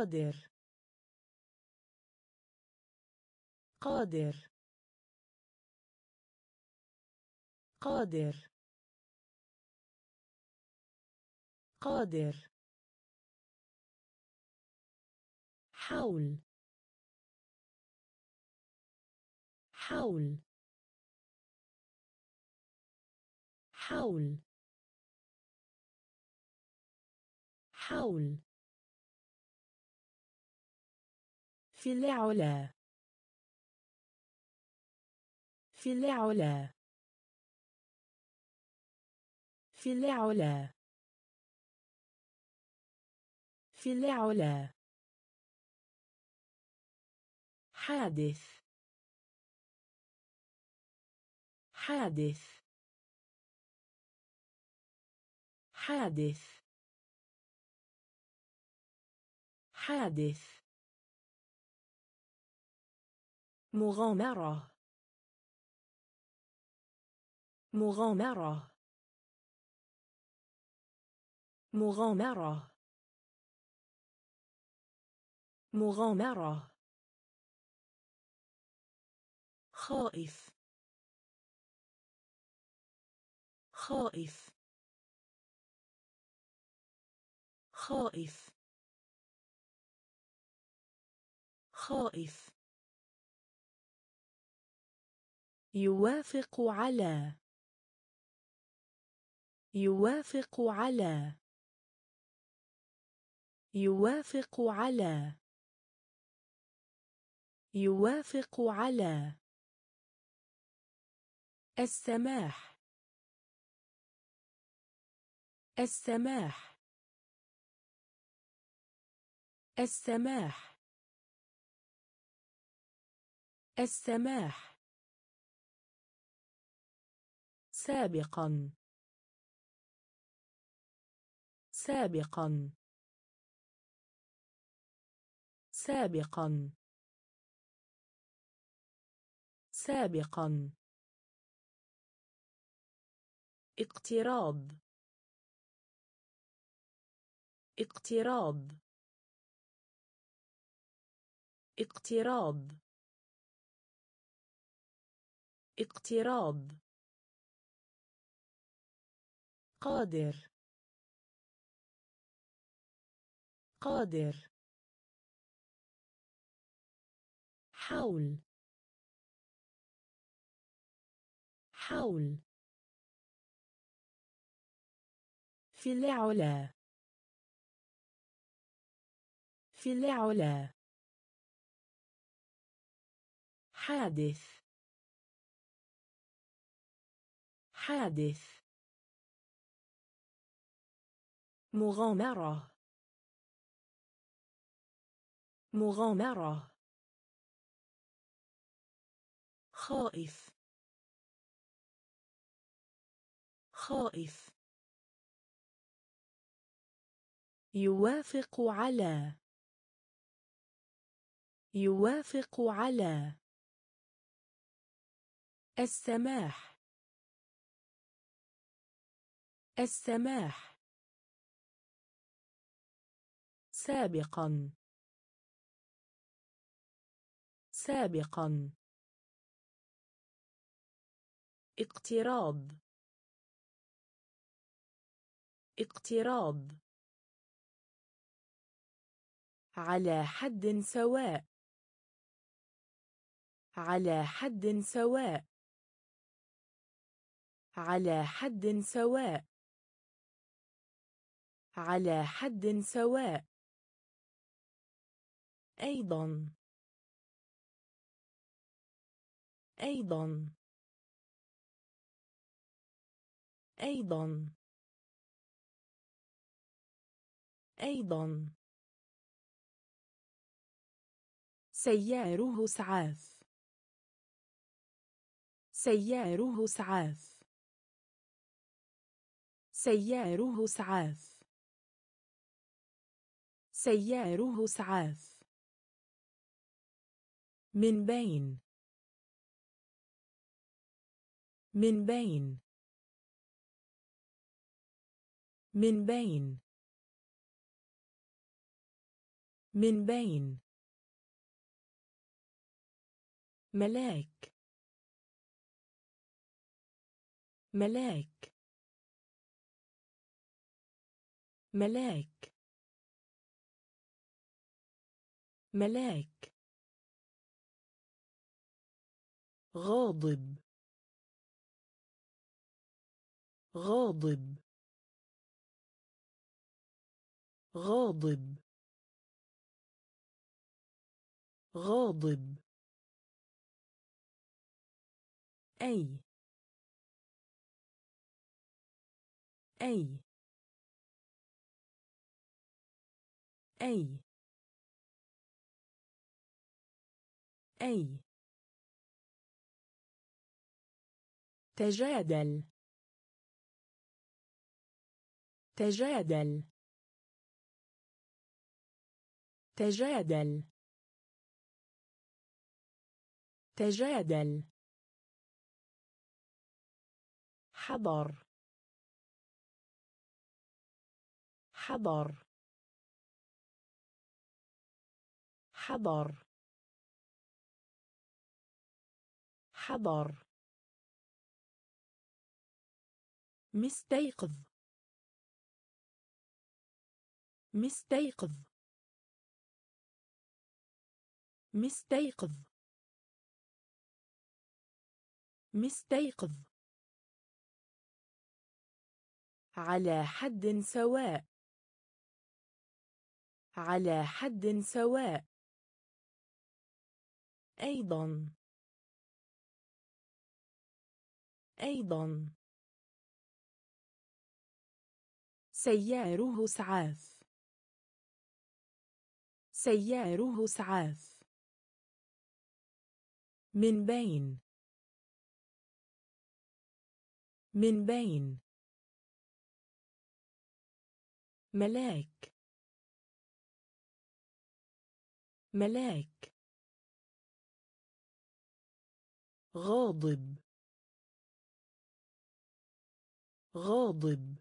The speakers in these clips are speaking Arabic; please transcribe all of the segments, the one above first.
قادر. قادر. قادر. قادر. حول حول حول حول في العلا. في العلا. في العلا. في العلا. حادث. حادث. حادث. حادث. مغامرة. مغامرة. مغامرة. مغامرة. خائف. خائف. خائف. خائف. يوافق على. يوافق على. يوافق على. يوافق على. السماح. السماح. السماح. السماح. سابقا. سابقا. سابقا. سابقا. اقتراب اقتراب اقتراب اقتراب قادر. قادر. حول حول في العلا. في العلا. حادث. حادث. مغامرة. مغامرة. خائف. خائف. يوافق على. يوافق على. السماح. السماح. سابقا. سابقا. اقتراب اقتراب على حد سواء. على حد سواء. على حد سواء. على حد سواء. أيضا. أيضا. أيضا. أيضا. سياره إسعاف سياره إسعاف سياره إسعاف سياره إسعاف من بين. من بين. من بين. من بين. ملاك. ملاك. ملاك. ملاك. غاضب. غاضب. غاضب. غاضب. أي. أي. أي. أي. تجادل. تجادل. تجادل. تجادل. حضر. حضر. حضر. حضر. مستيقظ. مستيقظ. مستيقظ. مستيقظ. على حد سواء. على حد سواء. أيضا. أيضا. سياره اسعاف سياره اسعاف من بين. من بين. ملاك. ملاك. غاضب. غاضب.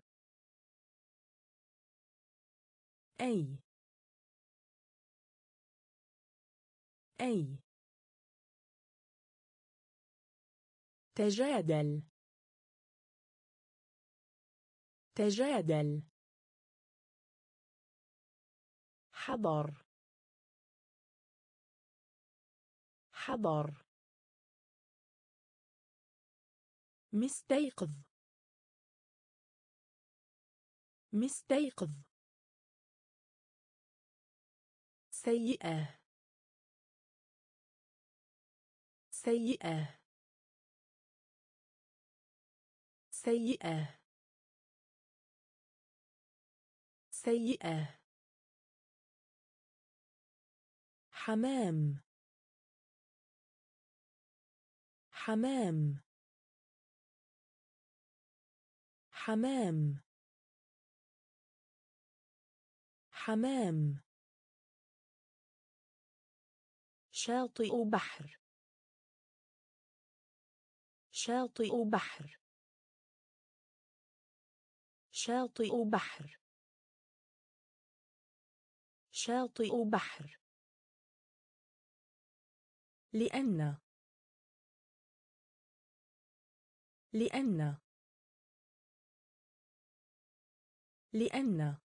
أي. أي. تجادل. تجادل. حضر. حضر. مستيقظ. مستيقظ. سيئة. سيئة. سيئة. سيئة. حمام. حمام. حمام. حمام. شاطئ بحر. شاطئ بحر. شاطئ بحر. شاطئ بحر. لأن. لأن. لأن.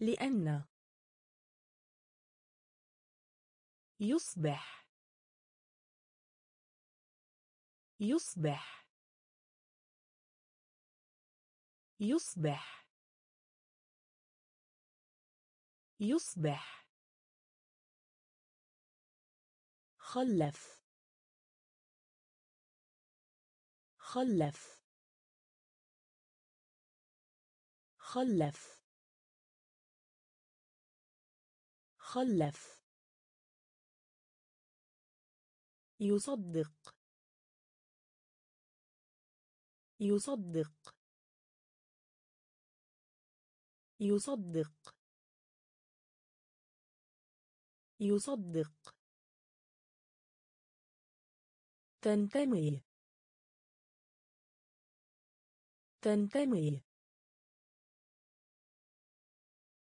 لأن. يصبح. يصبح. يصبح. يصبح. خلف. خلف. خلف. خلف. يصدق. يصدق. يصدق. يصدق. تنتمي. تنتمي.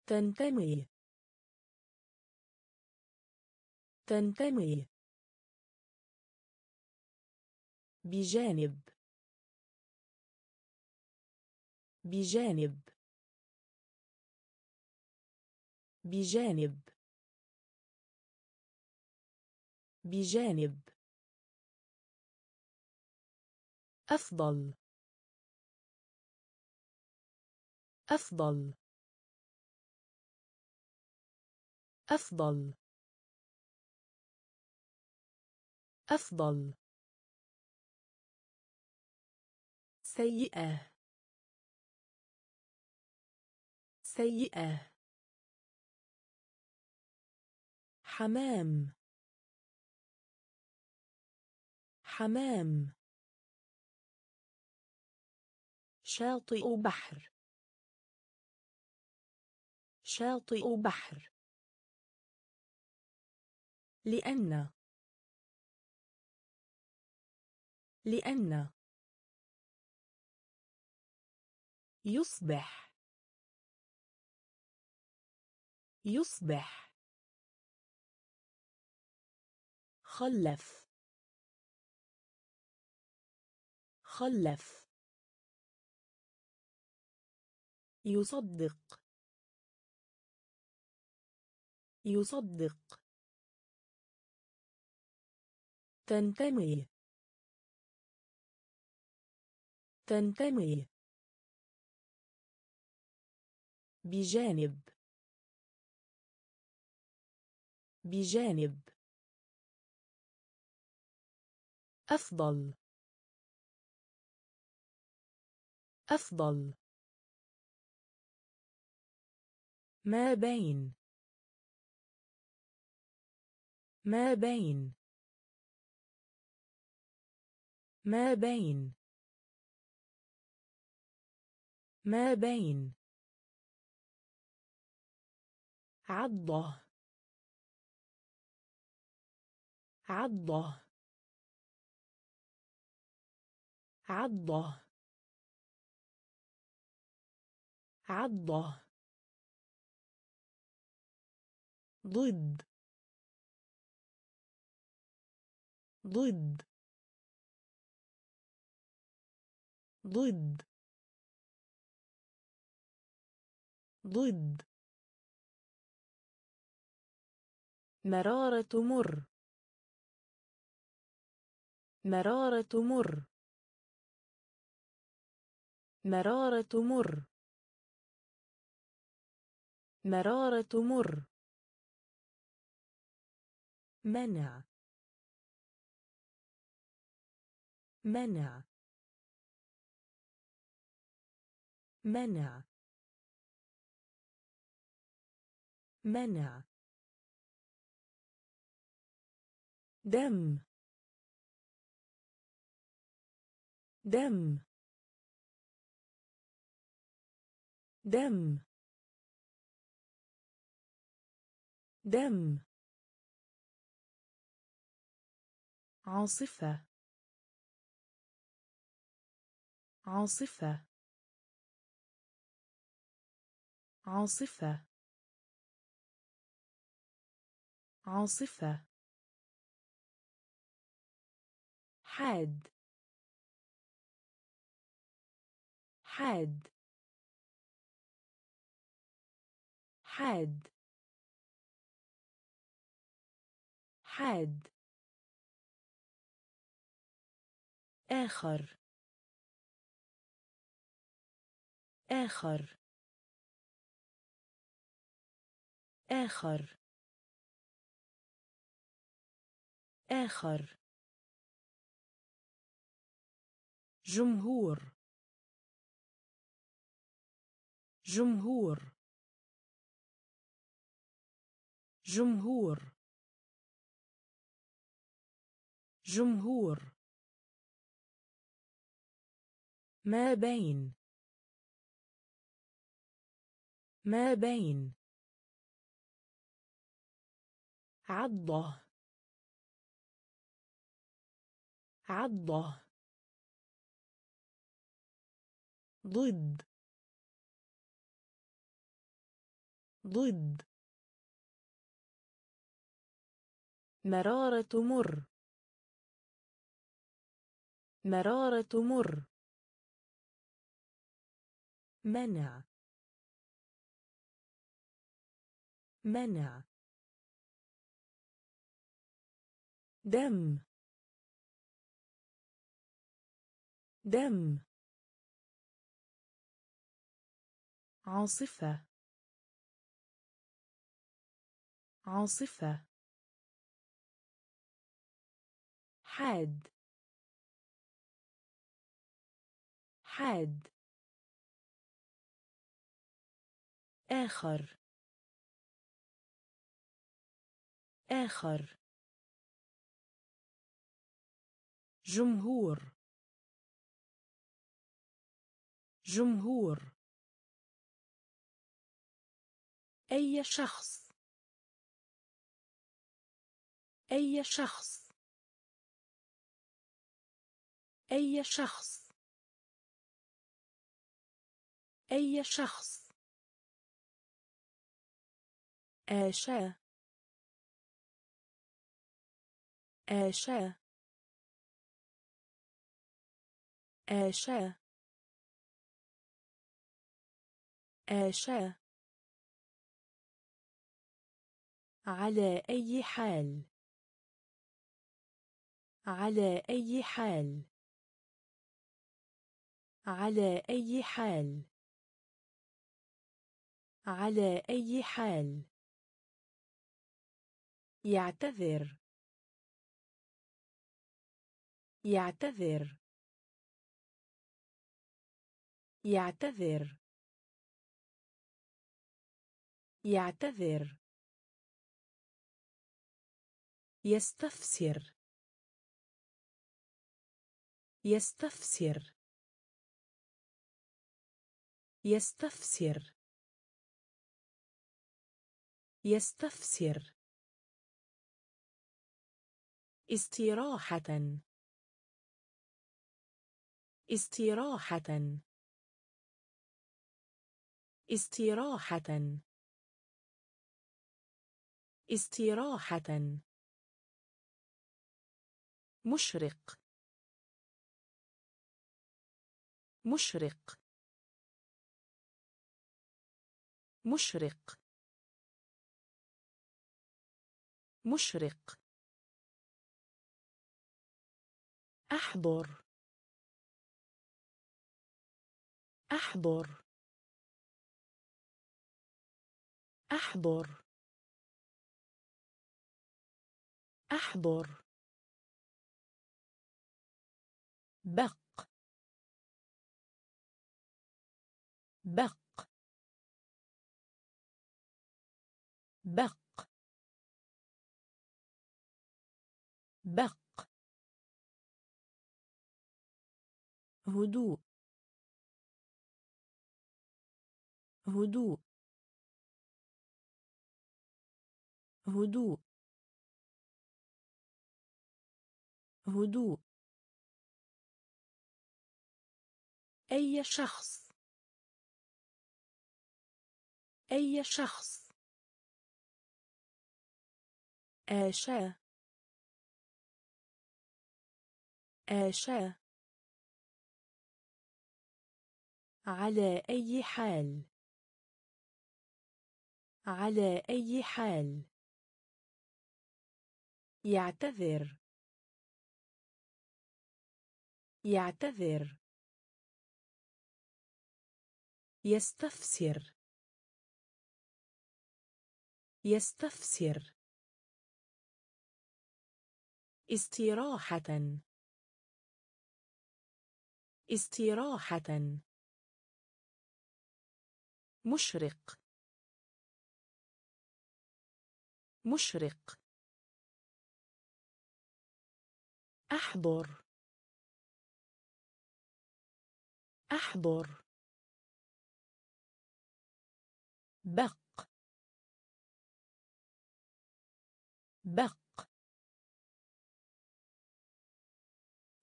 تنتمي. تنتمي. بجانب. بجانب. بجانب. بجانب. أفضل. أفضل. أفضل. أفضل. سيئة. سيئة. حمام. حمام. شاطئ بحر. شاطئ بحر. لأن. لأن. يصبح. يصبح. خلف. خلف. يصدق. يصدق. تنتمي. تنتمي. بجانب. بجانب. أفضل. أفضل. ما بين. ما بين. ما بين. ما بين. عضة. عضة. عضة. عضة. ضد. ضد. ضد. ضد. مرارة مر مرارة مر مرارة مر مرارة مر منع. منع. منع. منع. دم. دم. دم. دم. عاصفة. عاصفة. عاصفة. عاصفة. حاد. حاد. حاد. حاد. آخر. آخر. آخر. آخر. جمهور. جمهور. جمهور. جمهور. ما بين. ما بين. عضة. عضة. ضد. ضد. مرارة مر مرارة مر منع. منع. دم. دم. عاصفة. عاصفة. حاد. حاد. آخر. آخر. جمهور. جمهور. أي شخص؟ أي شخص؟ أي شخص؟ أي شخص؟ آشا آشا آشا آشا على أي حال. على أي حال. على أي حال. على أي حال. يعتذر. يعتذر. يعتذر. يعتذر. يستفسر. يستفسر. يستفسر. يستفسر. استراحة. استراحة. استراحة. استراحة. مشرق. مشرق. مشرق. مشرق. أحضر. أحضر. أحضر. أحضر. بق. بق. بق. بق. هدوء. هدوء. هدوء. هدوء. أي شخص؟ أي شخص؟ آشا آشا على أي حال؟ على أي حال؟ يعتذر. يعتذر. يستفسر. يستفسر. استراحة. استراحة. مشرق. مشرق. أحضر. أحضر. بق. بق.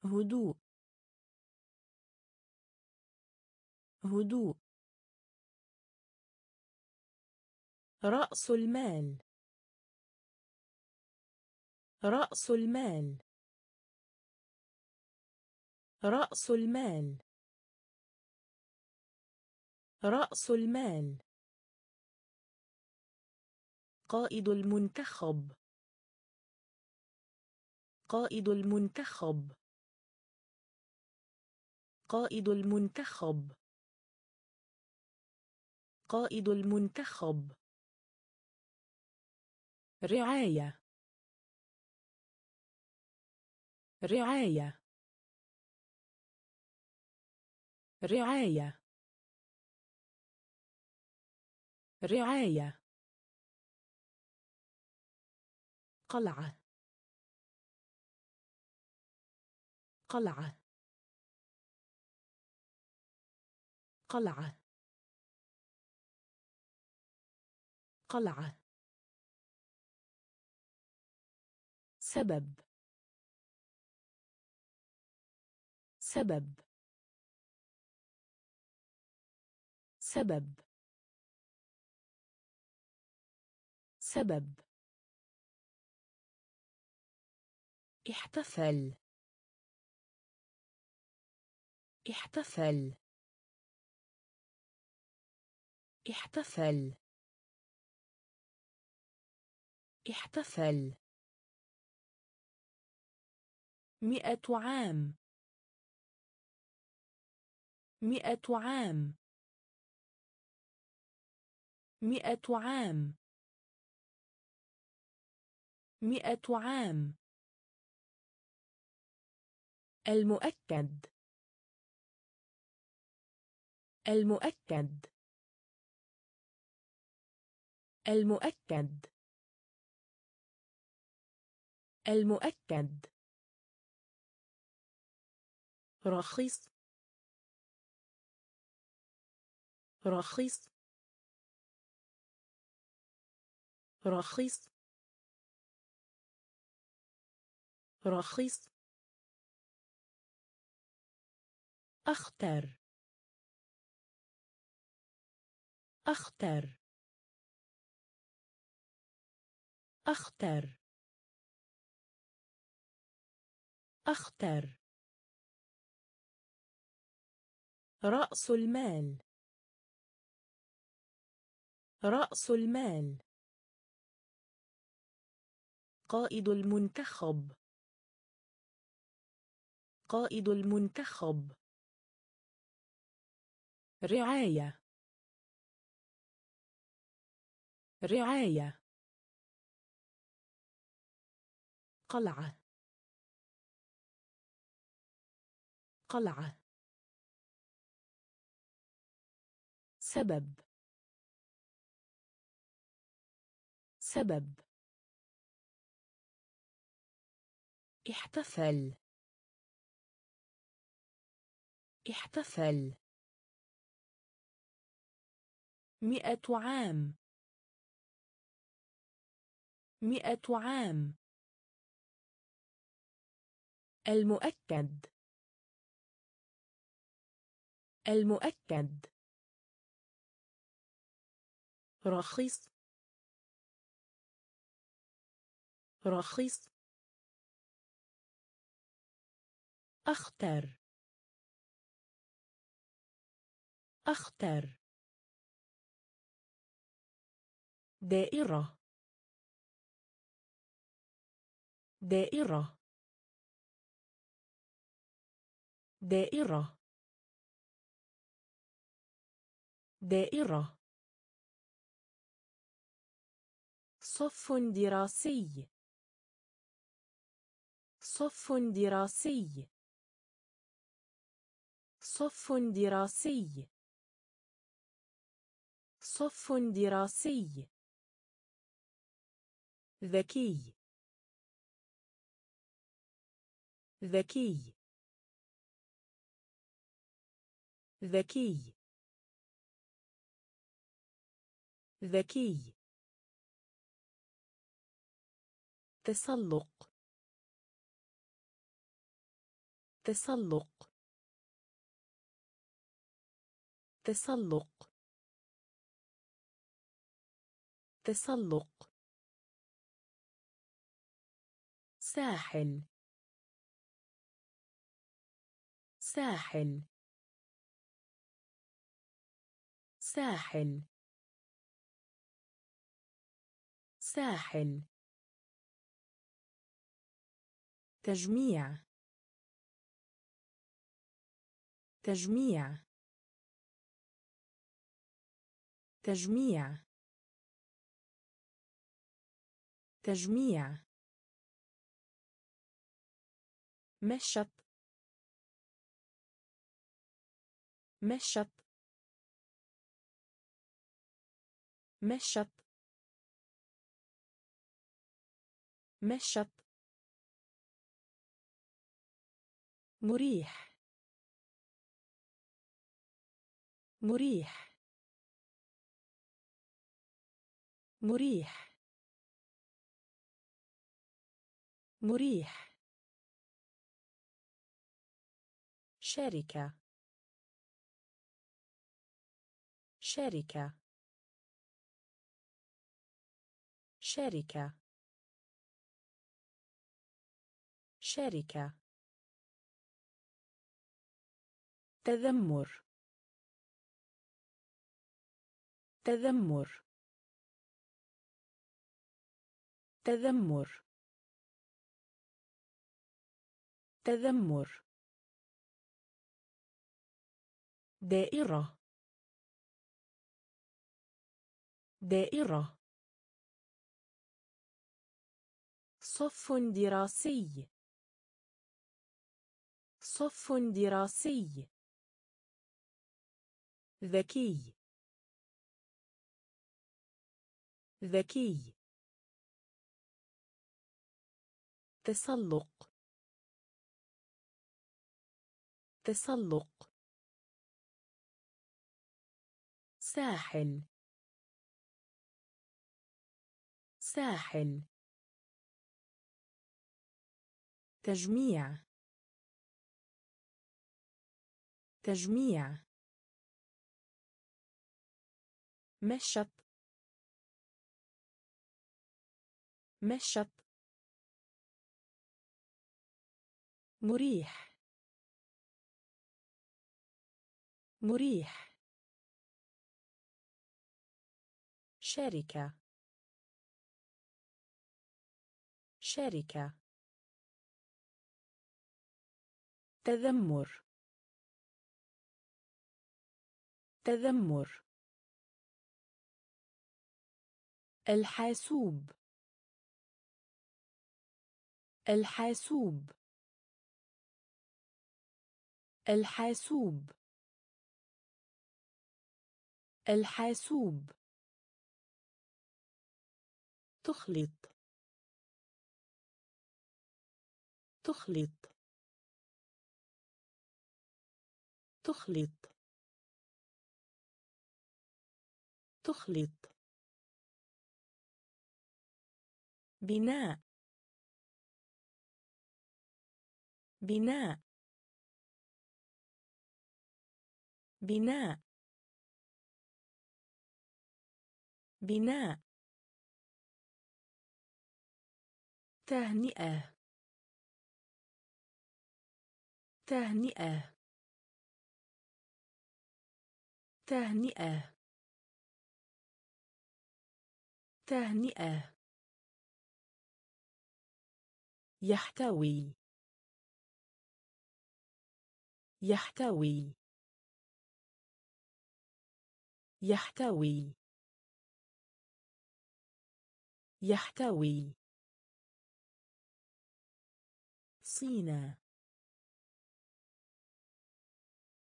هدوء. هدوء. رأس المال. رأس المال. رأس المال. رأس المال. قائد المنتخب. قائد المنتخب. قائد المنتخب. قائد المنتخب. رعاية. رعاية. رعاية. رعاية. قلعة. قلعة. قلعة. قلعة. سبب. سبب. سبب. سبب. احتفل. احتفل. احتفل. احتفل. مئة عام. مئة عام. مئة عام. مئة عام. المؤكد. المؤكد. المؤكد. المؤكد. رخيص. رخيص. رخيص. رخيص. أختر. أختر. أختر. أختر. رأس المال. رأس المال. قائد المنتخب. قائد المنتخب. رعاية. رعاية. قلعة. قلعة. سبب. سبب. احتفل. احتفل. مئة عام. مئة عام. المؤكد. المؤكد. رخيص. رخيص. أختر أختر دائرة. دائرة. دائرة. دائرة. صف دراسي. صف دراسي. صف دراسي. صف دراسي. ذكي. ذكي. ذكي. ذكي. تسلق. تسلق. تسلق. تسلق. ساحل. ساحل. ساحل. ساحل. تجميع. تجميع. تجميع. تجميع. مشط. مشط. مشط. مشط. مريح. مريح. مريح. مريح. شركة. شركة. شركة. شركة. تذمر. تذمر. تذمر. تذمر. دائرة. دائرة. صف دراسي. صف دراسي. ذكي. ذكي. تسلق. تسلق. ساحل. ساحل. تجميع. تجميع. مشط. مشط. مريح. مريح. شركة. شركة. تذمر. تذمر. الحاسوب. الحاسوب. الحاسوب. الحاسوب. تخلط. تخلط. تخلط. تخلط. بناء. بناء. بناء. بناء. تهنئة. تهنئة. تهنئة. تهنئة. يحتوي. يحتوي. يحتوي. يحتوي. صينة.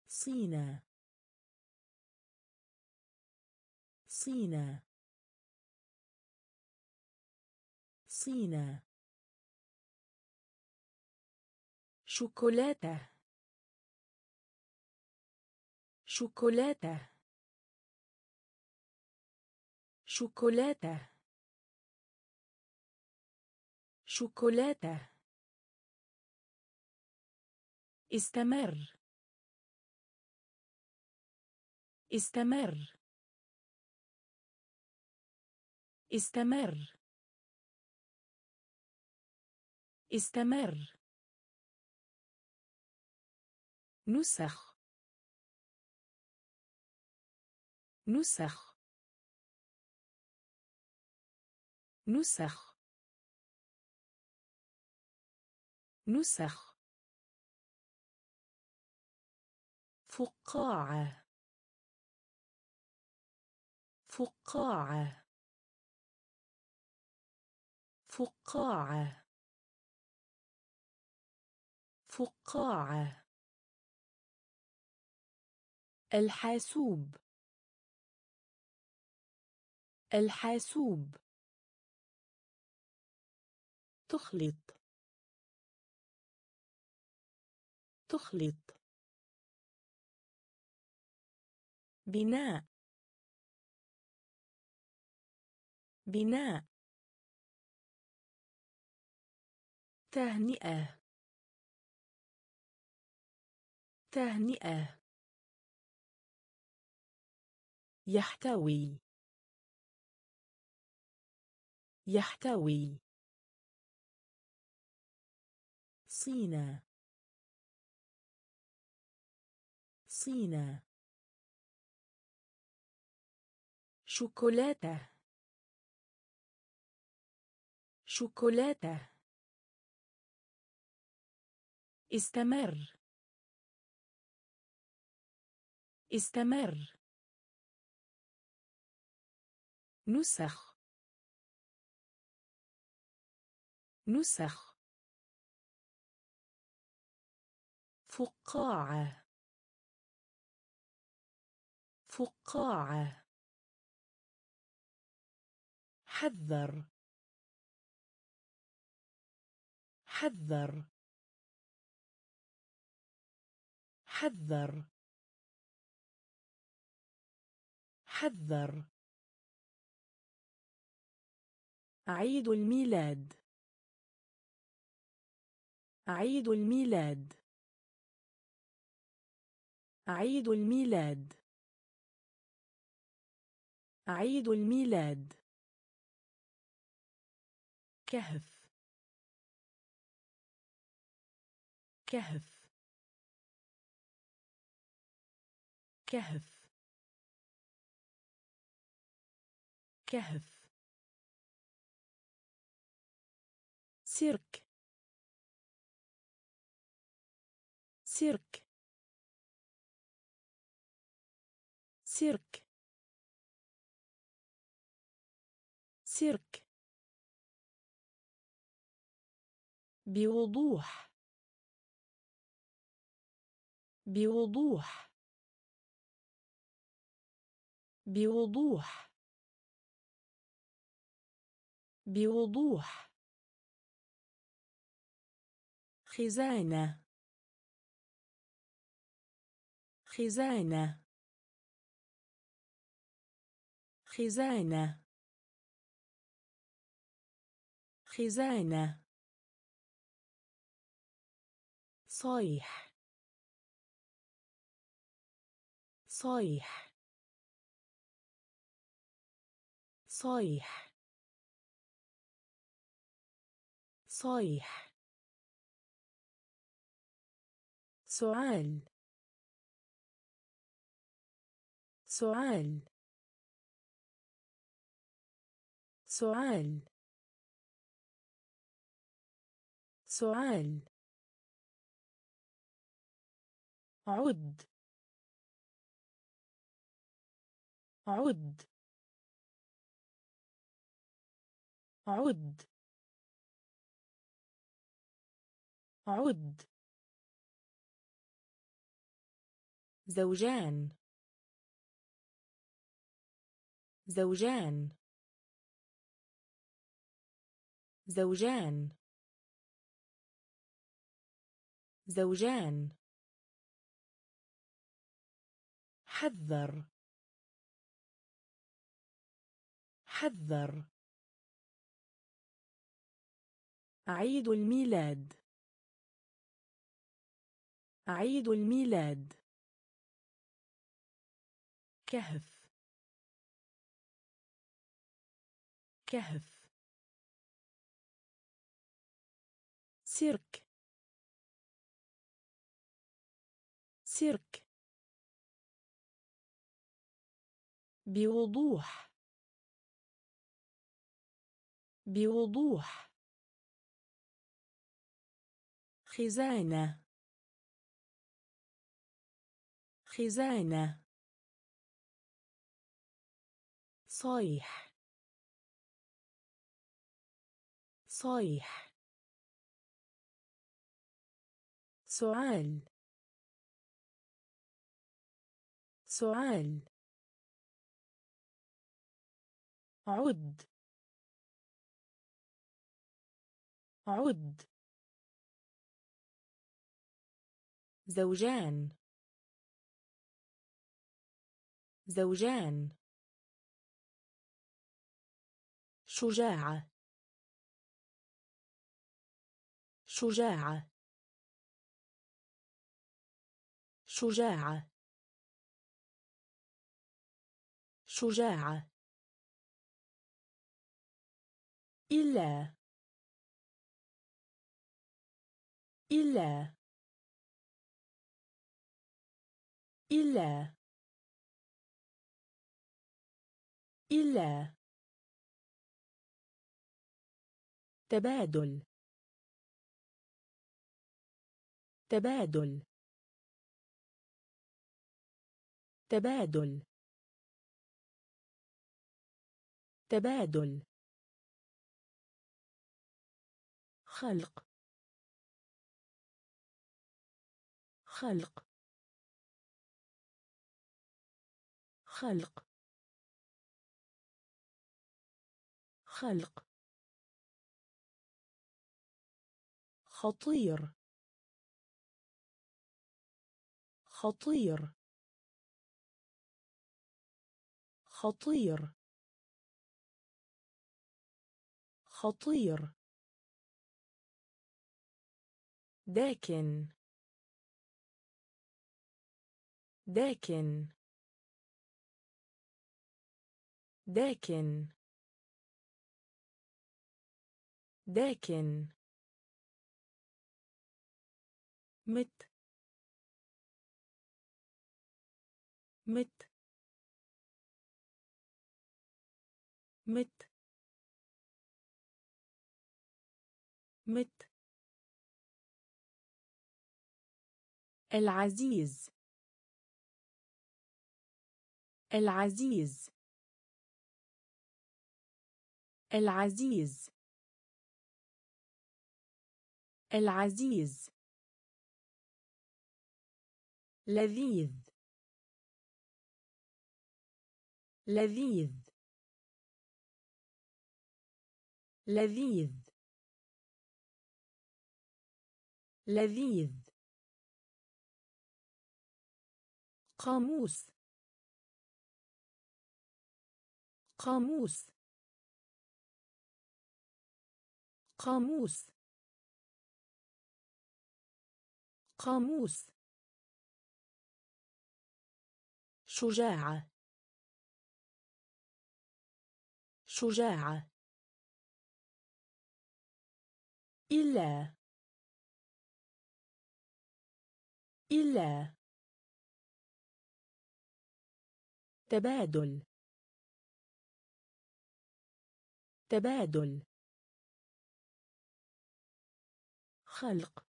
صينة. صينة. صينة. شوكولاتة. شوكولاتة. شوكولاتة. شوكولاتة. استمر. استمر. استمر. استمر. نسخ. نسخ. نسخ. نسخ. فقاعة. فقاعة. فقاعة. فقاعة. الحاسوب. الحاسوب. تخلط. تخلط. بناء. بناء. تهنئة. تهنئة. يحتوي. يحتوي. صينة. صينة. شوكولاتة. شوكولاتة. استمر. استمر. نسخ. نسخ. فقاعة. فقاعة. حذر. حذر. حذر. حذر. عيد الميلاد. عيد الميلاد. عيد الميلاد. عيد الميلاد. كهف. كهف. كهف. كهف. سيرك. سيرك. سيرك. سيرك. بوضوح. بوضوح. بوضوح. بوضوح. خزانة. خزانة. خزانة. خزانة. صيح. صيح. صيح. صيح. سؤال سؤال سؤال سؤال عد. عد. عد. عد. زوجان. زوجان. زوجان. زوجان. حذر. حذر. عيد الميلاد. عيد الميلاد. كهف. كهف. سيرك. سيرك. بوضوح. بوضوح. خزانة. خزانة. صيح. صيح. سؤال سؤال عد. عد. زوجان. زوجان. شجاعة. شجاعة. شجاعة. شجاعة. إلا. إلا. إلا. إلا. تبادل. تبادل. تبادل. تبادل. خلق. خلق. خلق. خلق. خطير. خطير. خطير. خطير. داكن. داكن. داكن. داكن. مت. مت. مت. مت. العزيز. العزيز. العزيز. العزيز. لذيذ. لذيذ. لذيذ. لذيذ. قاموس. قاموس. قاموس. قاموس. شجاعة. شجاعة. إلا. إلا. تبادل. تبادل. خلق.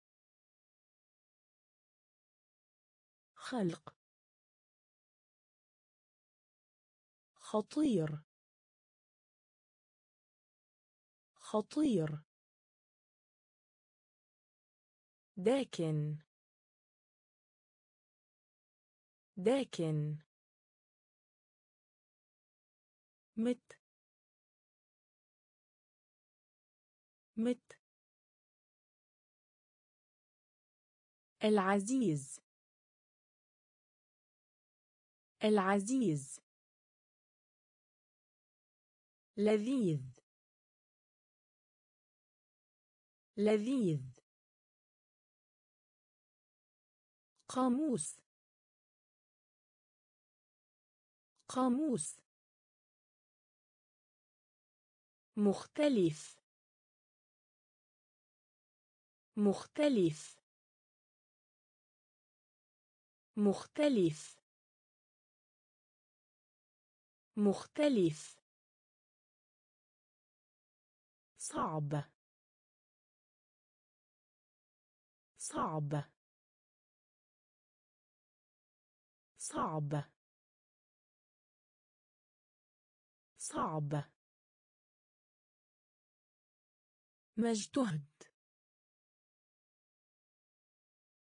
خلق. خطير. خطير. داكن. داكن. مت. مت. العزيز. العزيز. لذيذ. لذيذ. قاموس. قاموس. مختلف. مختلف. مختلف. مختلف. صعب. صعب. صعب. صعب. مجتهد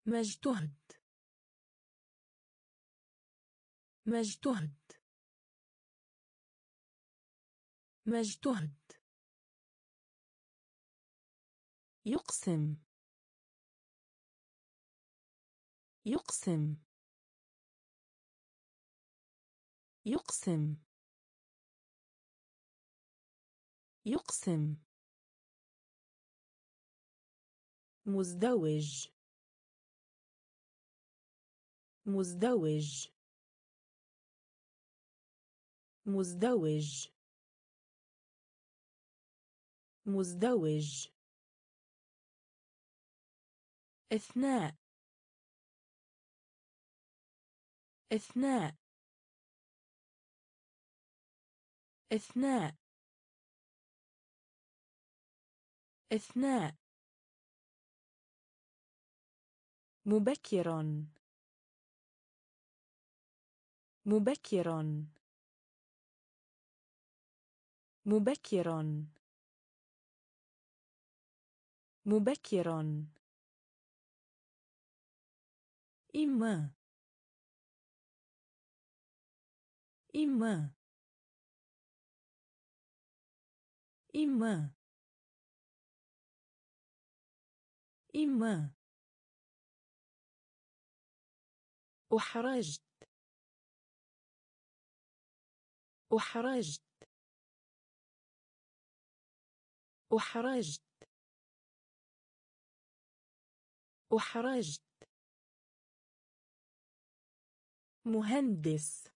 مجتهد مجتهد مجتهد يقسم. يقسم. يقسم. يقسم. مزدوج. مزدوج. مزدوج. مزدوج. أثناء. أثناء. أثناء. أثناء. مبكر مبكر مبكر مبكر إما. إما. إما. إما. أحرجت أحرجت أحرجت أحرجت مهندس.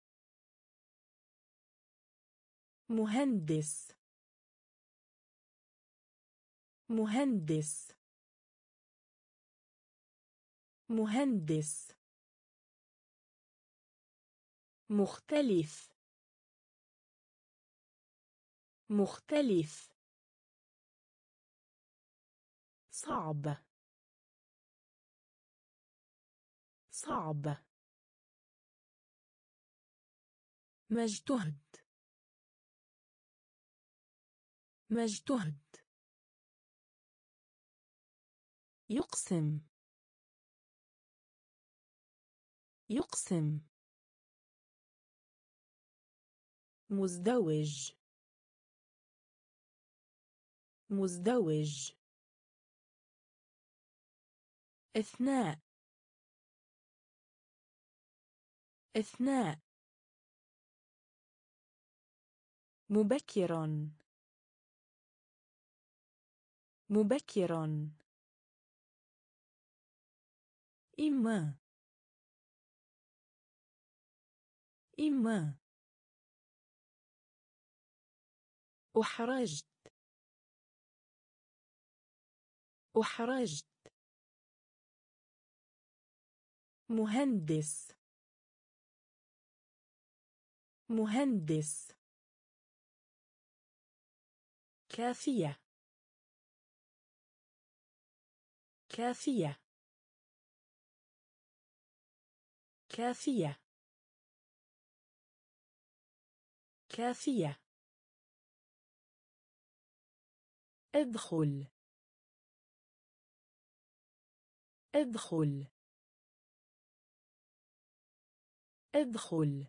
مهندس. مهندس. مهندس. مختلف. مختلف. صعب. صعب. مجتهد. مجتهد. يقسم. يقسم. مزدوج. مزدوج. أثناء. أثناء. مبكر مبكر إما. إما. أحرجت أحرجت مهندس. مهندس. كافية. كافية. كافية. كافية. ادخل. ادخل. ادخل.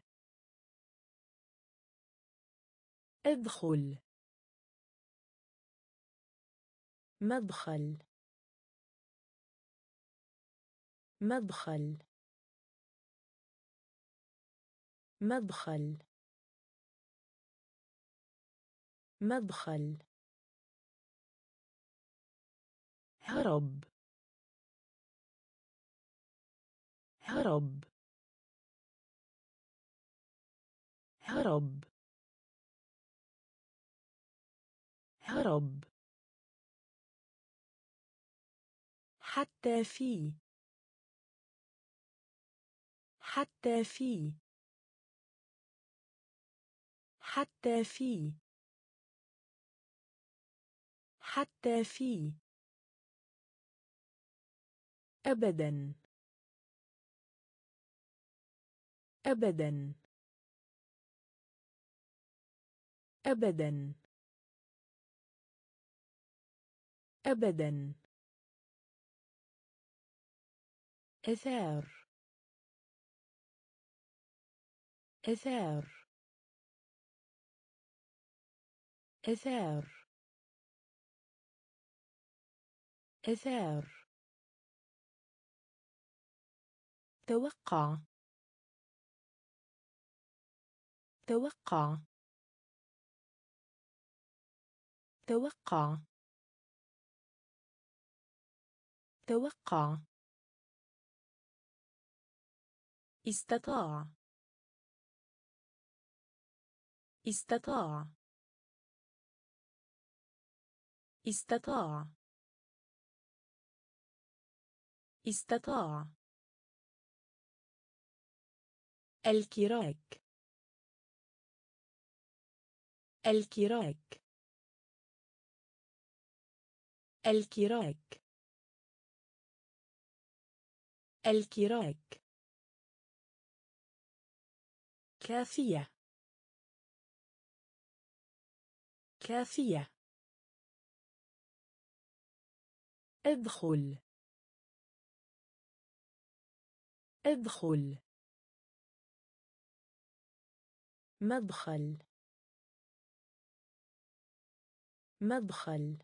ادخل. مدخل. مدخل. مدخل. مدخل. هرب هرب هرب هرب حتى في. حتى في. حتى في. حتى في. أبدا. أبدا. أبدا. أبدا. إثار. إثار. إثار. إثار. توقع. توقع. توقع. توقع. استطاع. استطاع. استطاع. استطاع. الكراك. الكراك. الكراك. الكراك. كافية. كافية. ادخل. ادخل. مدخل مدخل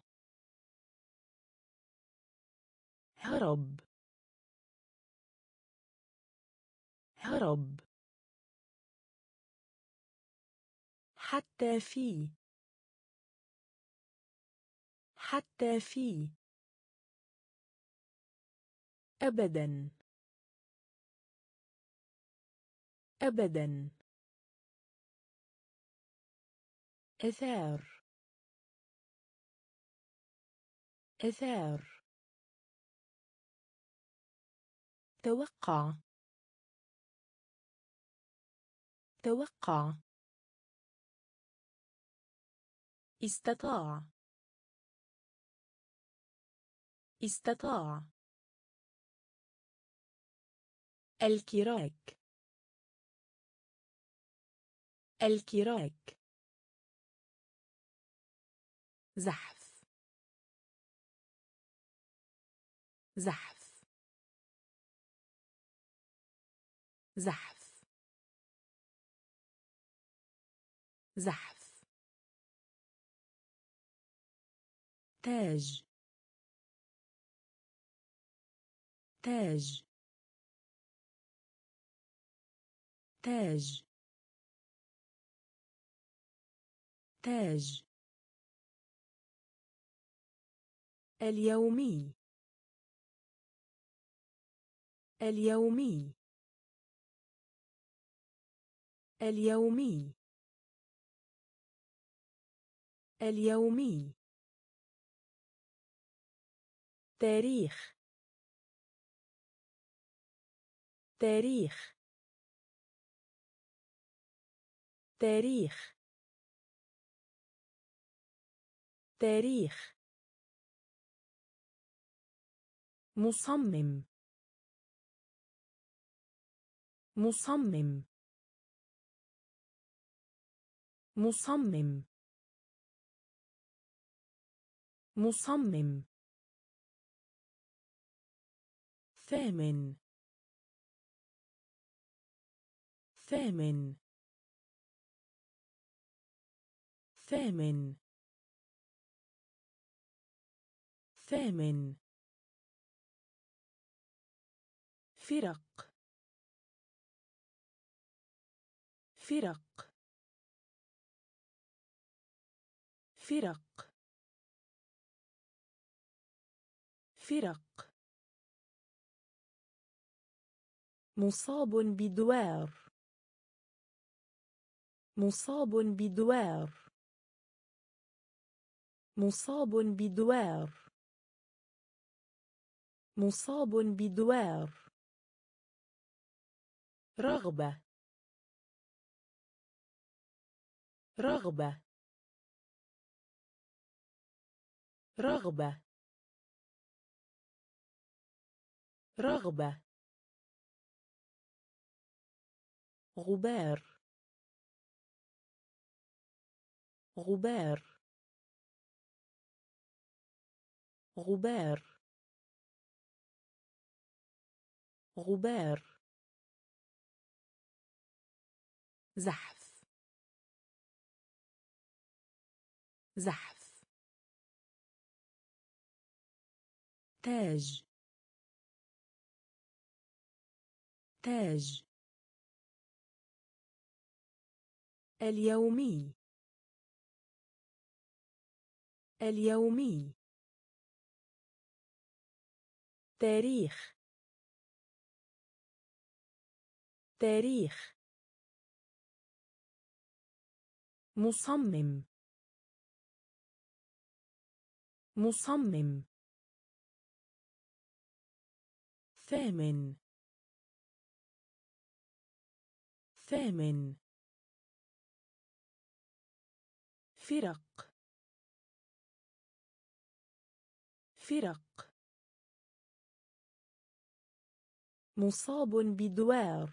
هرب هرب. حتى في حتى في. أبدا أبدا. إثار. إثار. توقع. توقع. استطاع. استطاع. الكراك. الكراك. زحف. زحف. زحف. زحف. تاج. تاج. تاج. تاج. اليومي. اليومي. اليومي. اليومي. تاريخ. تاريخ. تاريخ. تاريخ. مصمم. مصمم. مصمم. مصمم. ثامن. ثامن. ثامن. ثامن. فرق. فرق. فرق. فرق. مصاب بدوار. مصاب بدوار. مصاب بدوار. مصاب بدوار. رغبة. رغبة. رغبة. رغبة. غبار. غبار. غبار. غبار. زحف. زحف. تاج. تاج. اليومي. اليومي. تاريخ. تاريخ. مصمم. مصمم. ثامن. ثامن. فرق. فرق. مصاب بدوار.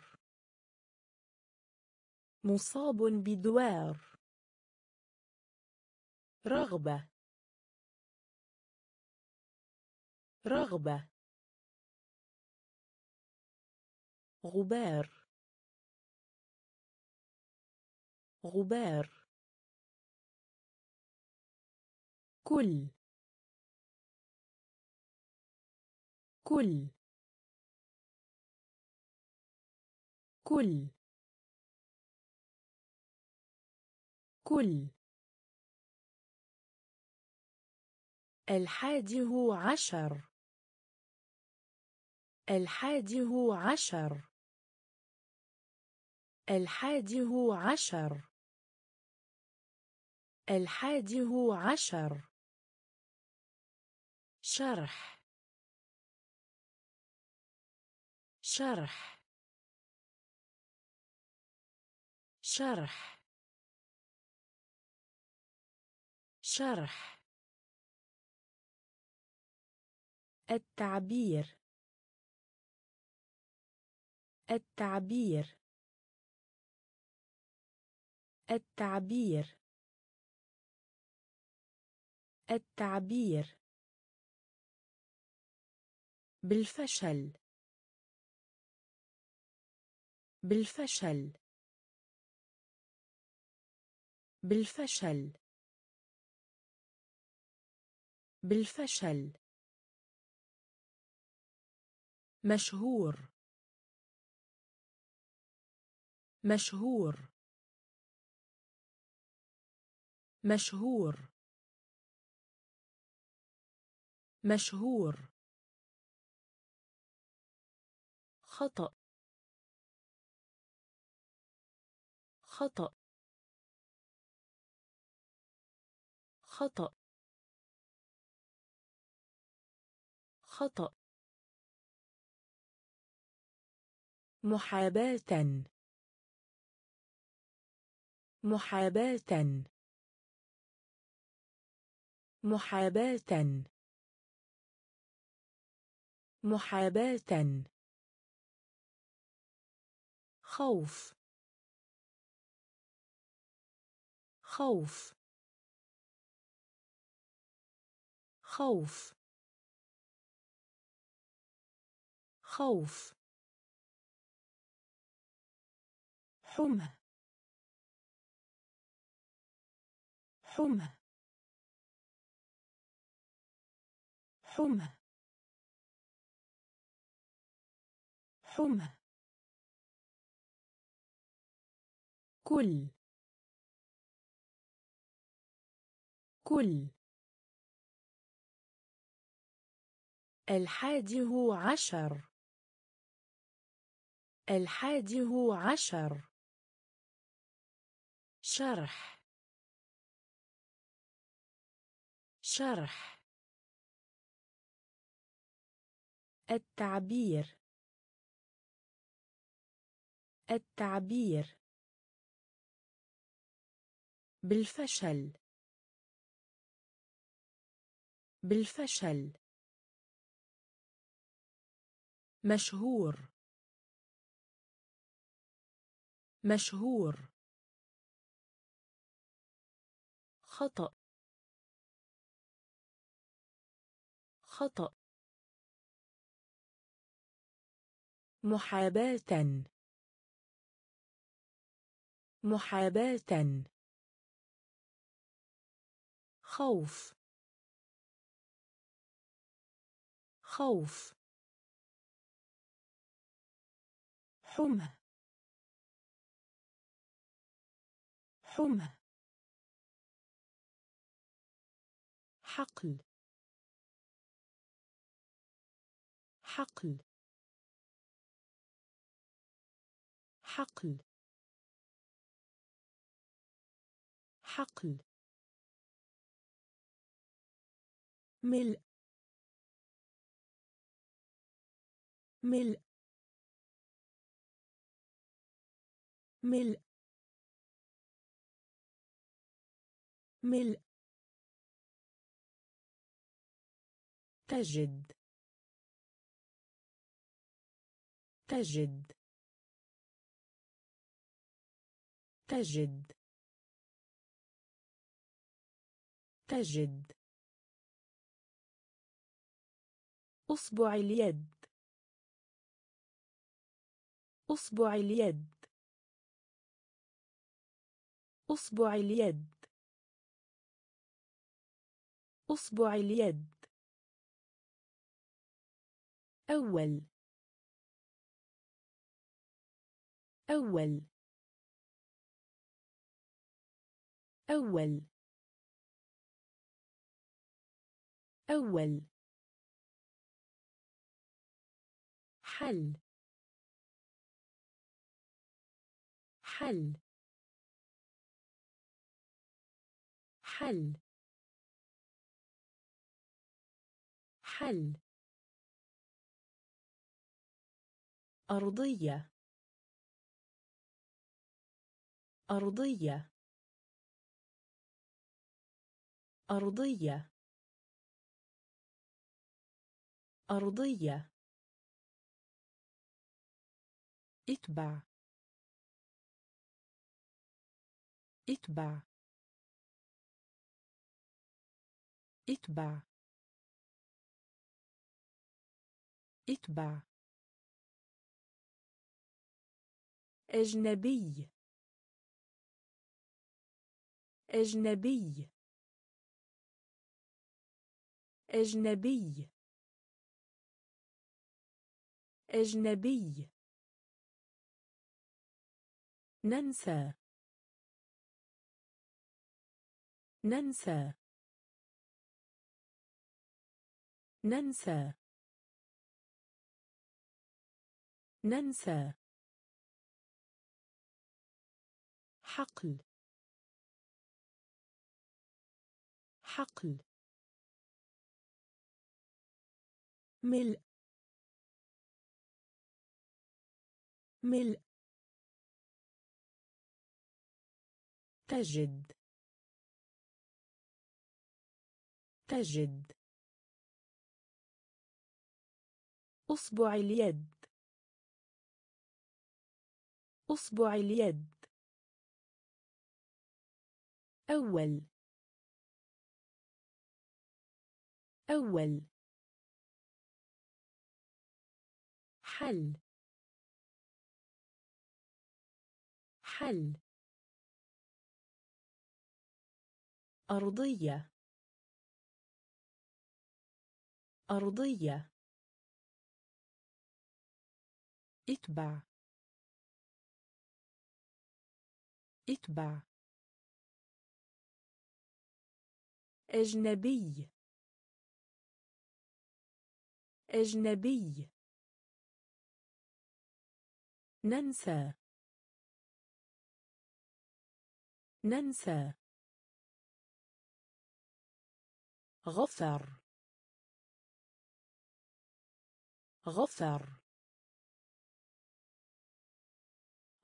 مصاب بدوار. رغبة. رغبة. غبار. غبار. كل. كل. كل. كل. الحادي عشر. الحادي عشر. الحادي عشر. الحادي عشر. شرح. شرح. شرح. شرح. التعبير. التعبير. التعبير. التعبير. بالفشل. بالفشل. بالفشل. بالفشل. مشهور. مشهور. مشهور. مشهور. خطأ. خطأ. خطأ. خطأ. محاباة. محاباة. محاباة. محاباة. خوف. خوف. خوف. خوف. حمى. حمى. حمى. حمى. كل. كل. الحادي عشر. الحادي عشر. شرح. شرح. التعبير. التعبير. بالفشل. بالفشل. مشهور. مشهور. خطأ. خطأ. محاباة. محاباة. خوف. خوف. حمى. حمى. حقل. حقل. حقل. حقل. ملء. ملء. ملء. ملء. تجد. تجد. تجد. تجد. أصبع اليد. أصبع اليد. أصبع اليد. أصبع اليد. أول. أول. أول. أول. حل. حل. حل. حل. أرضية. أرضية. أرضية. أرضية. اتبع. اتبع. اتبع. اتبع. أجنبي. أجنبي. أجنبي. أجنبي. ننسى. ننسى. ننسى. ننسى. حقل. حقل. ملء. ملء. تجد. تجد. أصبع اليد. أصبع اليد. أول. أول. حل. حل. أرضية. أرضية. اتبع. اتبع. أجنبي. أجنبي. ننسى. ننسى. غفر. غفر.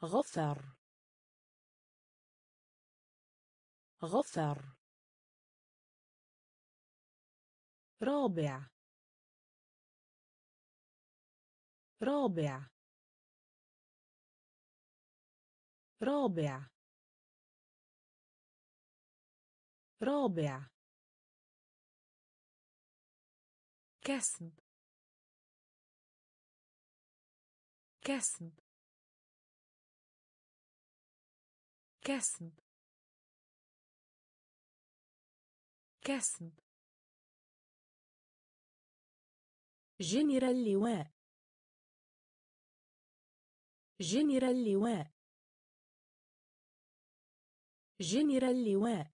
غفر. غفر. رابع. رابع. رابع. رابع. كسب. كسب. كسب. كسب. جنرال لواء جنرال لواء جنرال لواء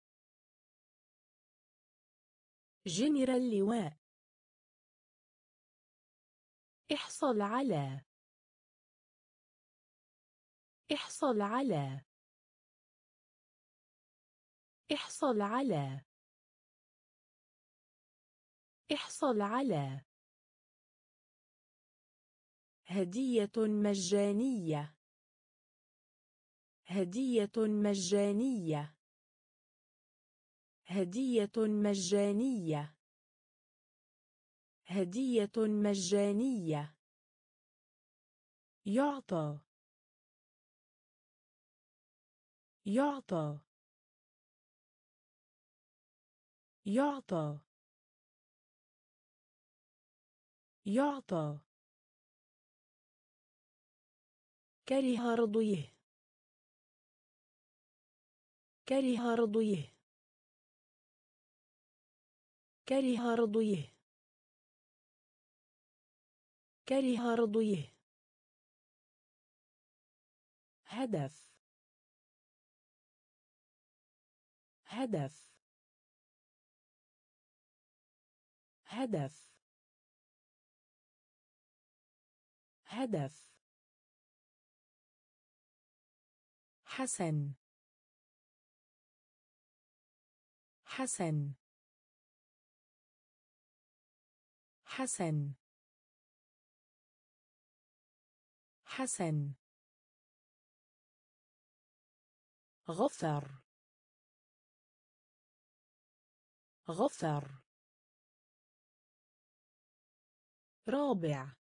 جنرال لواء احصل على. احصل على. احصل على. احصل على. هدية مجانية. هدية مجانية. هدية مجانية. هدية مجانية. يعطى. يعطى. يعطى. يعطى. كره رضيه. كره رضيه. كره رضيه. كره رضيه. هدف. هدف. هدف. هدف. حسن. حسن. حسن. حسن. غفر. غفر. رابع.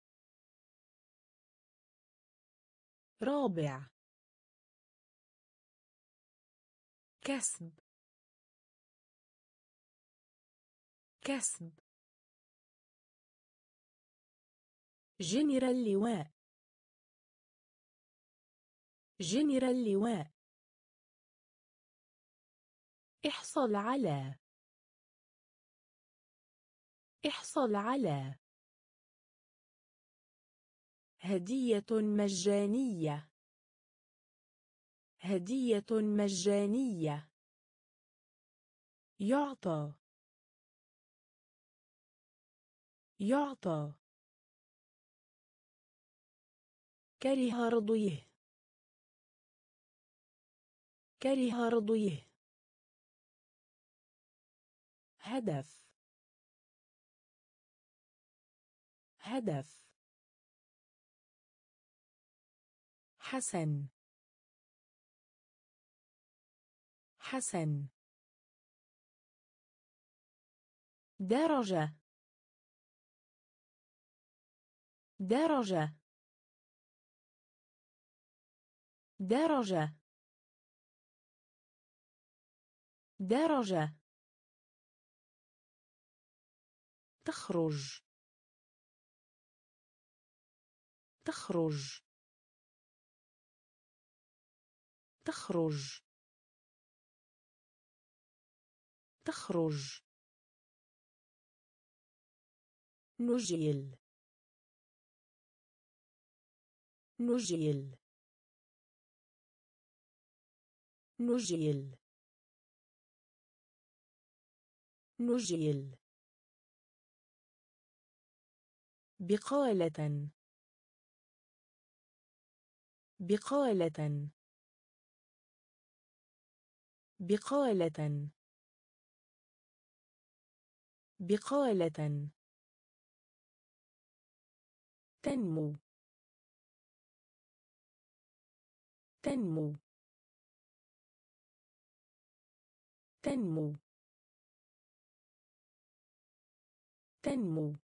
رابع. كسب. كسب. جنرال لواء. جنرال لواء. احصل على. احصل على. هدية مجانية. هدية مجانية. يعطى. يعطى. كره رضيه. كره رضيه. هدف. هدف. حسن. حسن. درجة. درجة. درجة. درجة. تخرج. تخرج. تخرج. تخرج. نجيل. نجيل. نجيل. نجيل. بقالة. بقالة. بقالة. بقالة. تنمو. تنمو. تنمو. تنمو.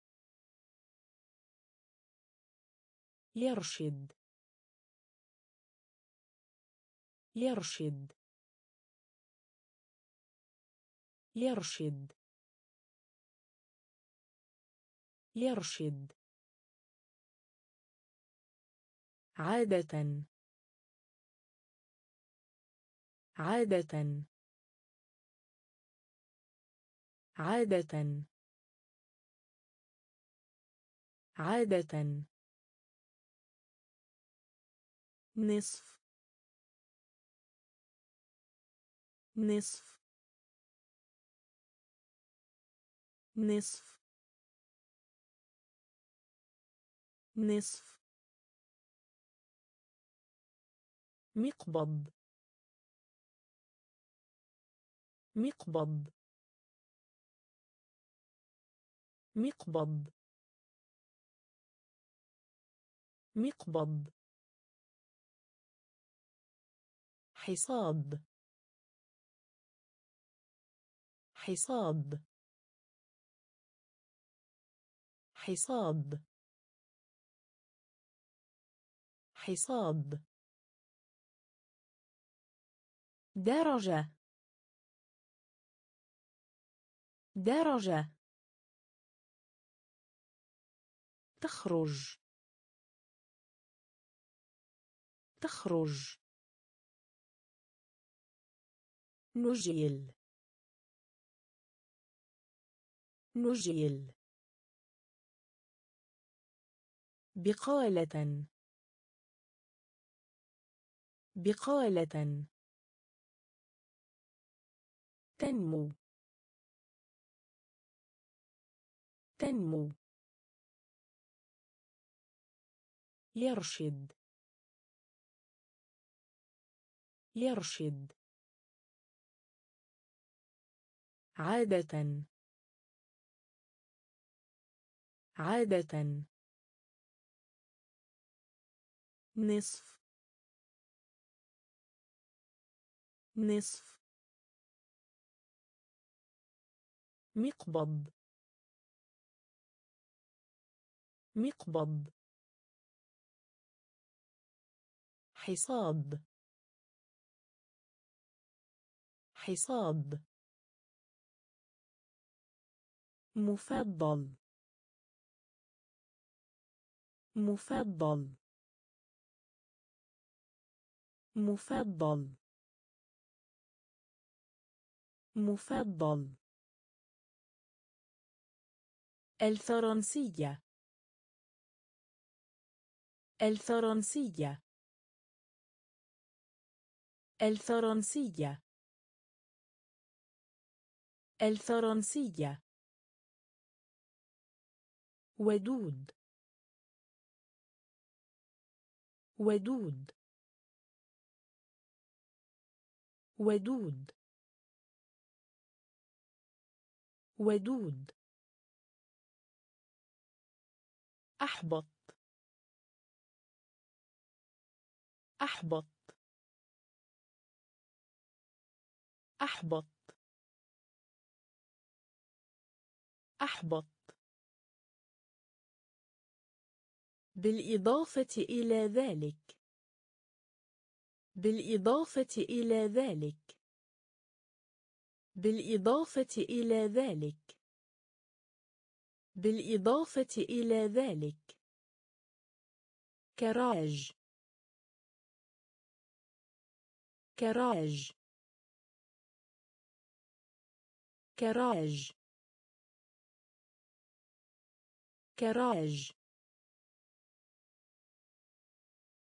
يرشد. يرشد. يرشد. يرشد عادة. عادة. عادة. عادة. نصف. نصف. نصف. نصف مقبض. مقبض. مقبض. مقبض. حصاد. حصاد. حصاد. حصاد. درجة. درجة. تخرج. تخرج. نجيل. نجيل. بقالة. بقالة. تنمو. تنمو. يرشد. يرشد. عادة. عادة. نصف. نصف. مقبض. مقبض. حصاد. حصاد. مفضل. مفضل. مفضل. مفضل. الفرنسية. الفرنسية. الفرنسية. الفرنسية. ودود. ودود. ودود. ودود. أحبط. أحبط. أحبط. أحبط. بالإضافة إلى ذلك. بالإضافة إلى ذلك. بالإضافة إلى ذلك. بالإضافة إلى ذلك. كراج. كراج. كراج. كراج.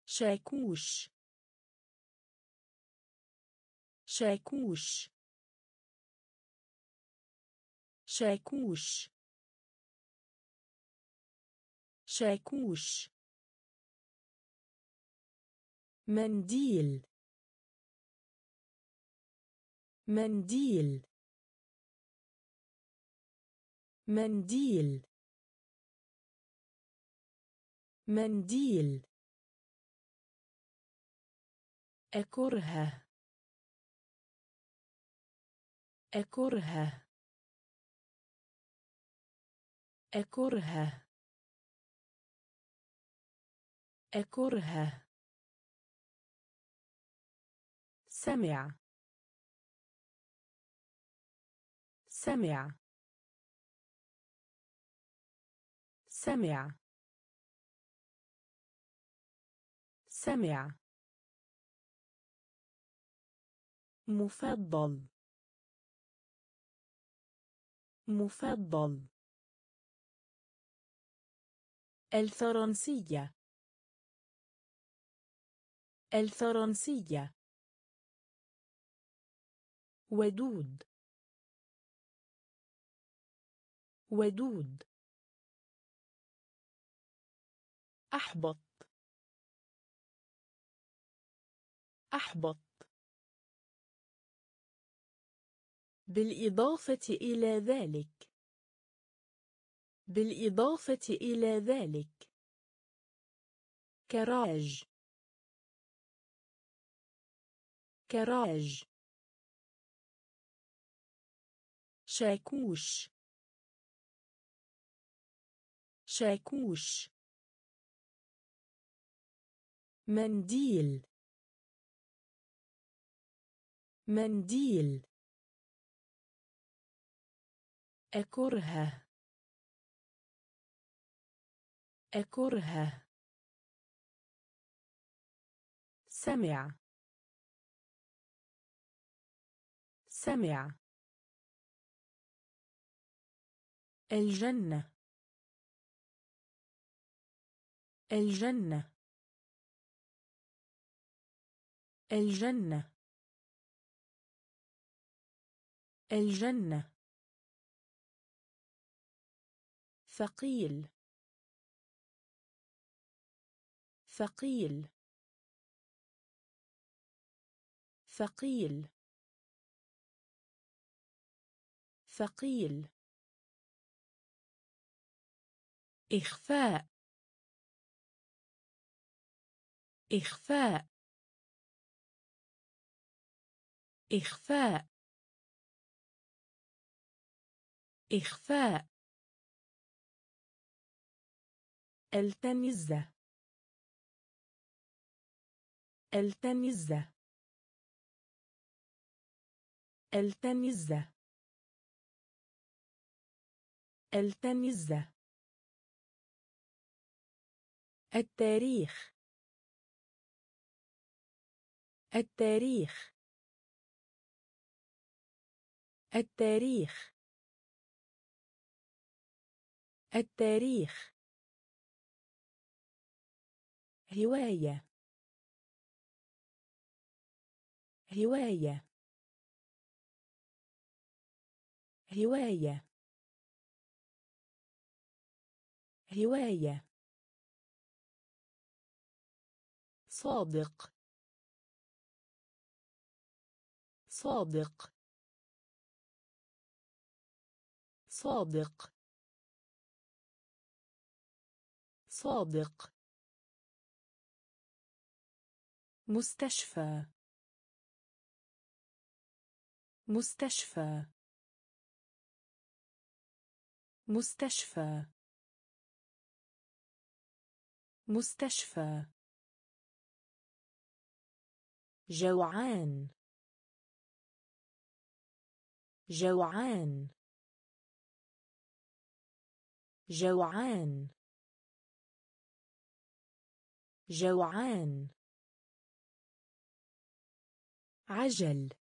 شاكوش. شاكوش. شاكوش. شاكوش. منديل. منديل. منديل. منديل. أكره أكره أكره. أكره. سمع. سمع. سمع. سمع. مفضل. مفضل. الفرنسية الفرنسية ودود ودود أحبط أحبط بالإضافة إلى ذلك. بالإضافة إلى ذلك. كراج. كراج. شاكوش. شاكوش. منديل. منديل. أكره أكره. سمع. سمع. الجنة. الجنة. الجنة. الجنة. ثقيل. ثقيل. ثقيل. ثقيل. إخفاء. إخفاء. إخفاء. إخفاء. التمز التمز التمز التمز التاريخ. التاريخ. التاريخ. التاريخ. هواية هواية. هواية. هواية. صادق. صادق. صادق. صادق. مستشفى. مستشفى. مستشفى. مستشفى. جوعان. جوعان. جوعان. جوعان. عجل.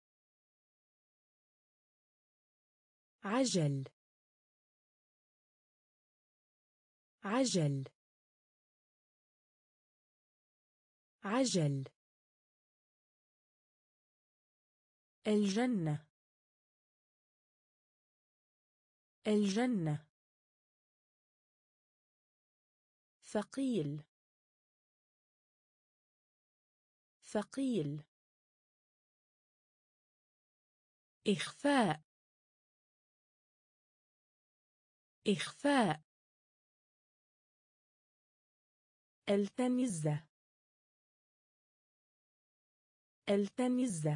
عجل. عجل. عجل. الجنة. الجنة. ثقيل. ثقيل. إخفاء. إخفاء التمز التمز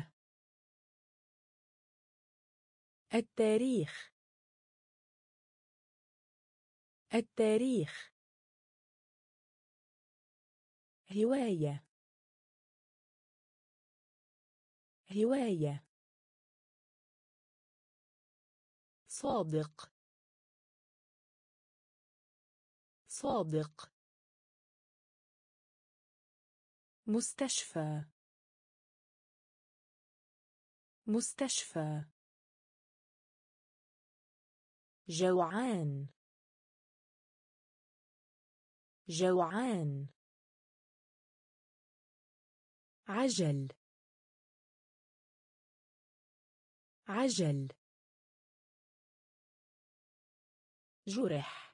التاريخ. التاريخ. هواية. هواية. صادق. صادق. مستشفى. مستشفى. جوعان. جوعان. عجل. عجل. جرح.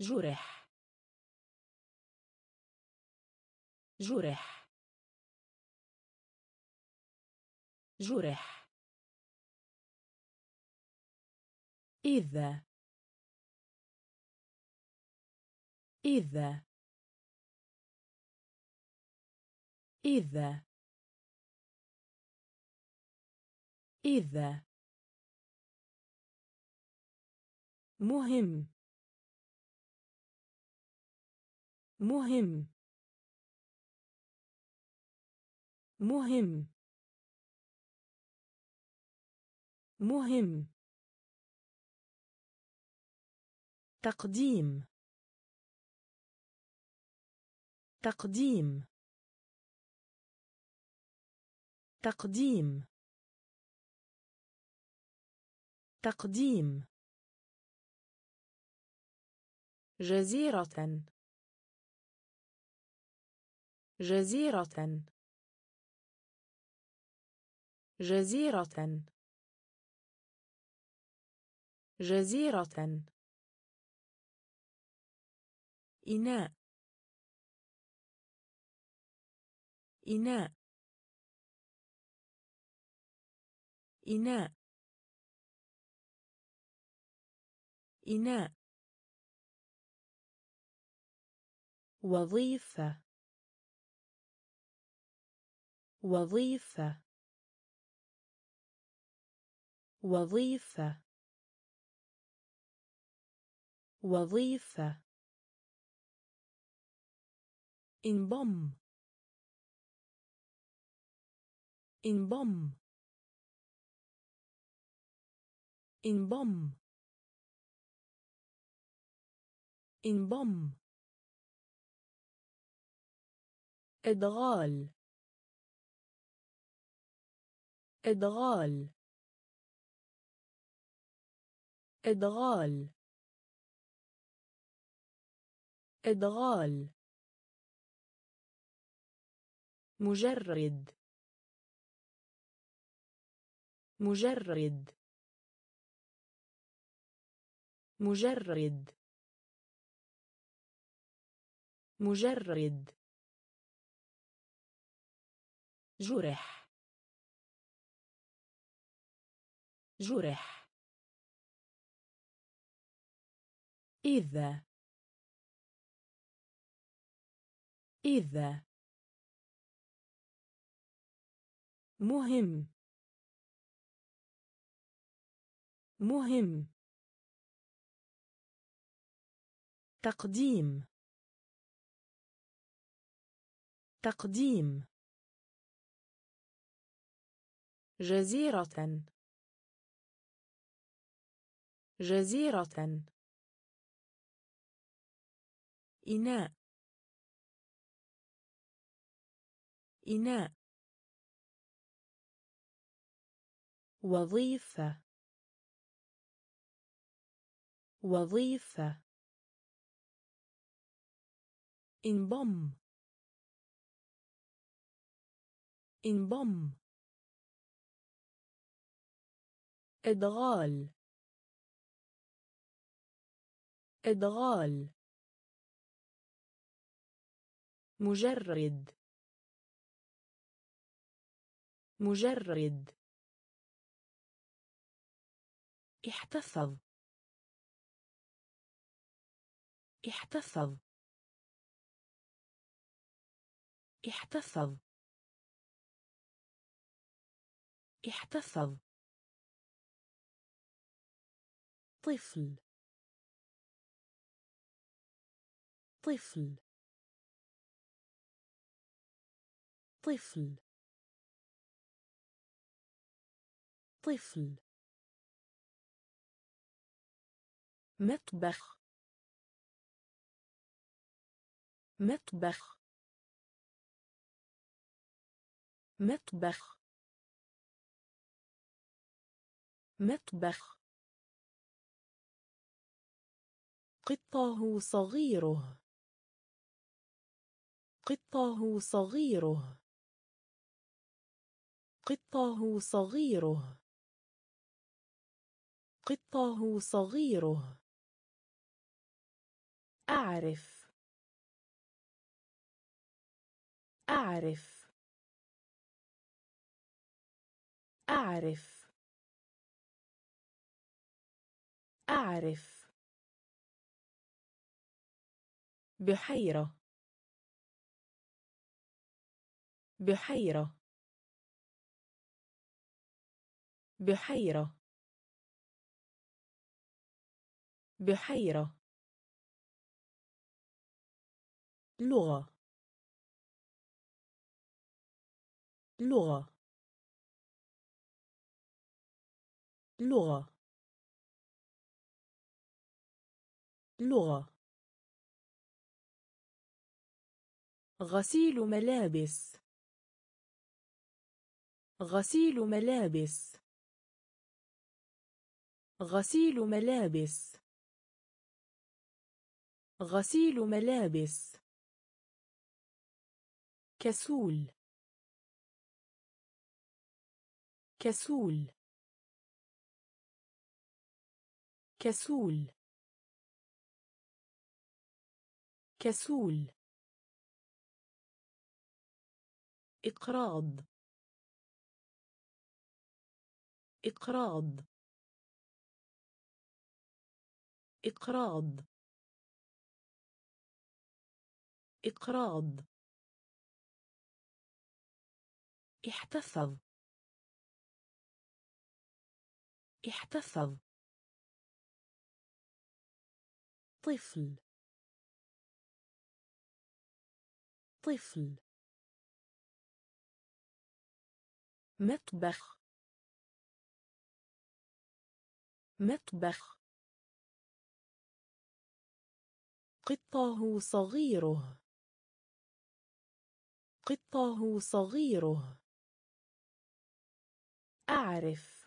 جرح. جرح. جرح. إذا. إذا. إذا. إذا. مهم. مهم. مهم. مهم. تقديم. تقديم. تقديم. تقديم. جزيرة. جزيرة. جزيرة. جزيرة. إناء. إناء. إناء. إناء. وظيفة. وظيفة. وظيفة. وظيفة. انضم. انضم. انضم. انضم. ادغال. إدغال. إدغال. إدغال. مجرد. مجرد. مجرد. مجرد. جرح. جرح. إذا. إذا. مهم. مهم. تقديم. تقديم. جزيرة. جزيرة. إناء. إناء. وظيفة. وظيفة. إنضم. إنضم. إدغال. إدغال. مجرد. مجرد. احتفظ. احتفظ. احتفظ. احتفظ. طفل. طفل. طفل. طفل. مطبخ. مطبخ. مطبخ. مطبخ. قطه صغيره. قطه صغيره. قطه صغيره. قطه صغيره. أعرف. أعرف. أعرف. أعرف. بحيرة. بحيرة. بحيرة. بحيرة. لغة. لغة. لغة. لغة. غسيل ملابس. غسيل ملابس. غسيل ملابس. غسيل ملابس. كسول. كسول. كسول. كسول. إقراض. إقراض. إقراض. إقراض. احتفظ. احتفظ. طفل. طفل. مطبخ. مطبخ. قطه صغيره. قطه صغيره. أعرف.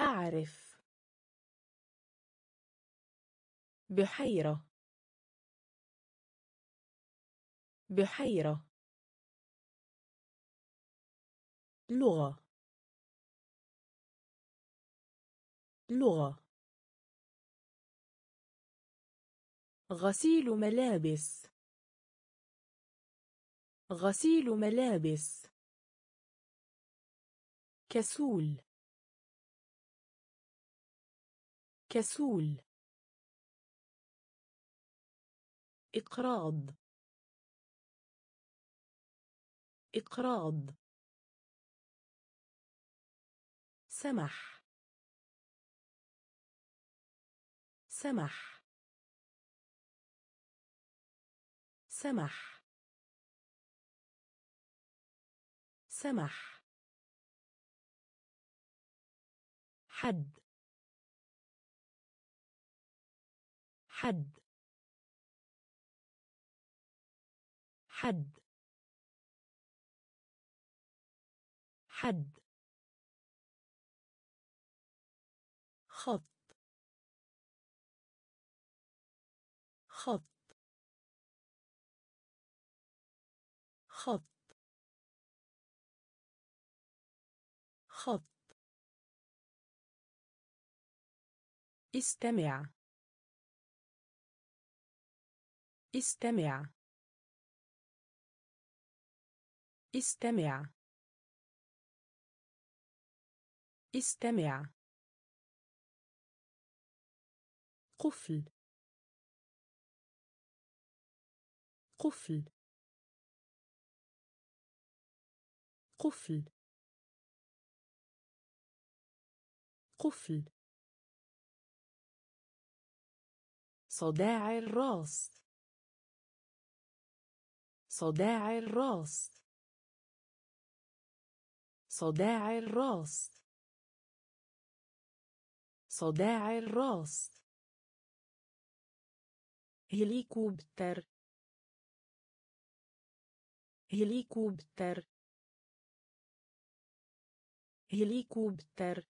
أعرف. بحيرة. بحيرة. لغة. لغة. غسيل ملابس. غسيل ملابس. كسول. كسول. إقراض. إقراض. سمح. سمح. سمح. سمح. حد. حد. حد. حد. خط. خط. خط. خط. استمع. استمع. استمع. استمع. قفل. قفل. قفل. قفل. صداع الراس. صداع الراس. صداع الراس. صداع الراس. هليكوبتر. هليكوبتر هليكوبتر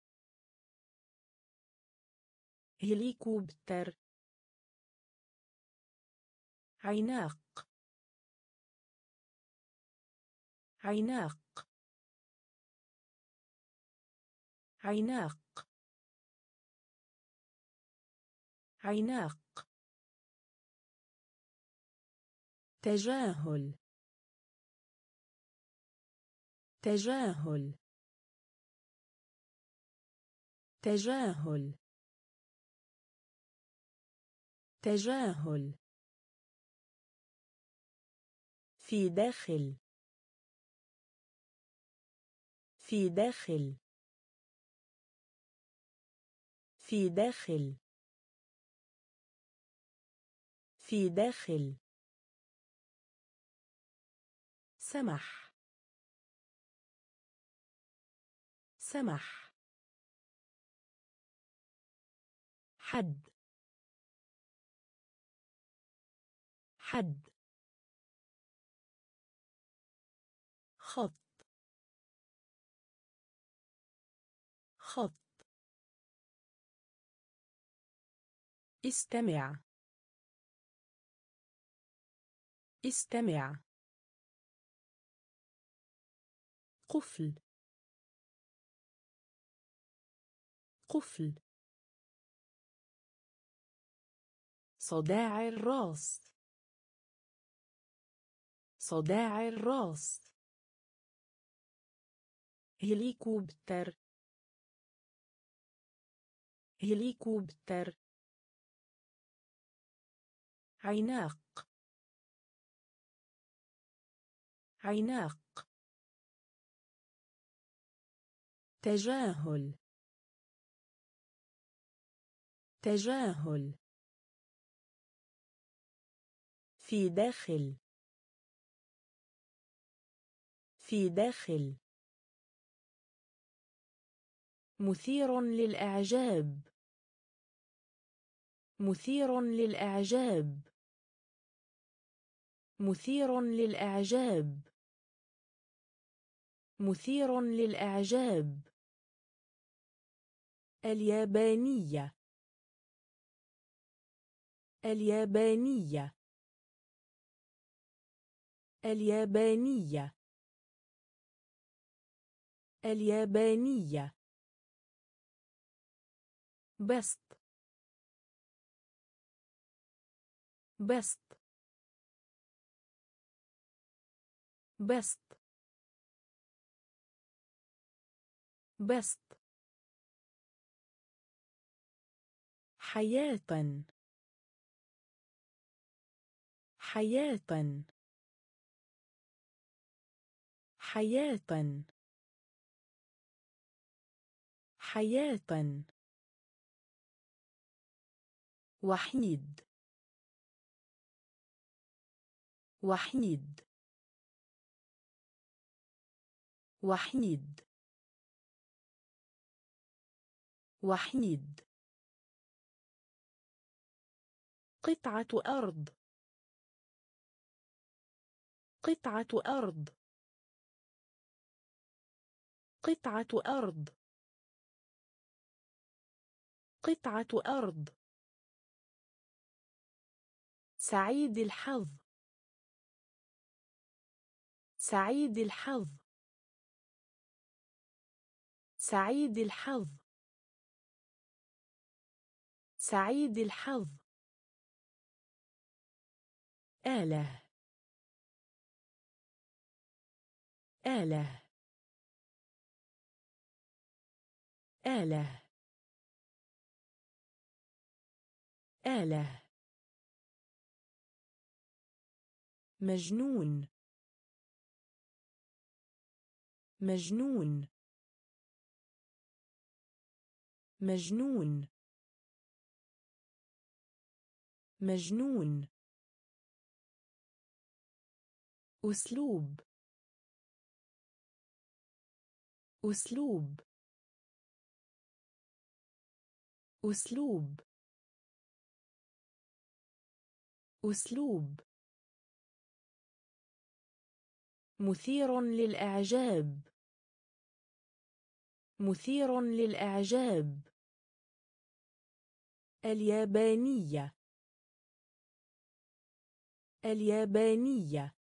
هليكوبتر عناق عناق عناق عناق تجاهل. تجاهل. تجاهل. تجاهل. في داخل. في داخل. في داخل. في داخل. سمح. سمح. حد. حد. خط. خط. استمع. استمع. قفل. قفل. صداع الراس. صداع الراس. هليكوبتر. هليكوبتر. عناق عناق تجاهل. تجاهل. في داخل. في داخل. مثير للإعجاب. مثير للإعجاب. مثير للإعجاب. مثير للإعجاب. اليابانية. اليابانية. اليابانية. اليابانية. بسط. بسط. بسط. بسط. حياة. حياة. حياة. حياة. وحيد. وحيد. وحيد. وحيد. قطعة أرض. قطعة أرض. قطعة أرض. قطعة أرض. سعيد الحظ. سعيد الحظ. سعيد الحظ. سعيد الحظ. آلة. آلة. آلة. آلة. مجنون. مجنون. مجنون. مجنون. أسلوب. أسلوب. أسلوب. أسلوب. مثير للإعجاب. مثير للإعجاب. اليابانية. اليابانية.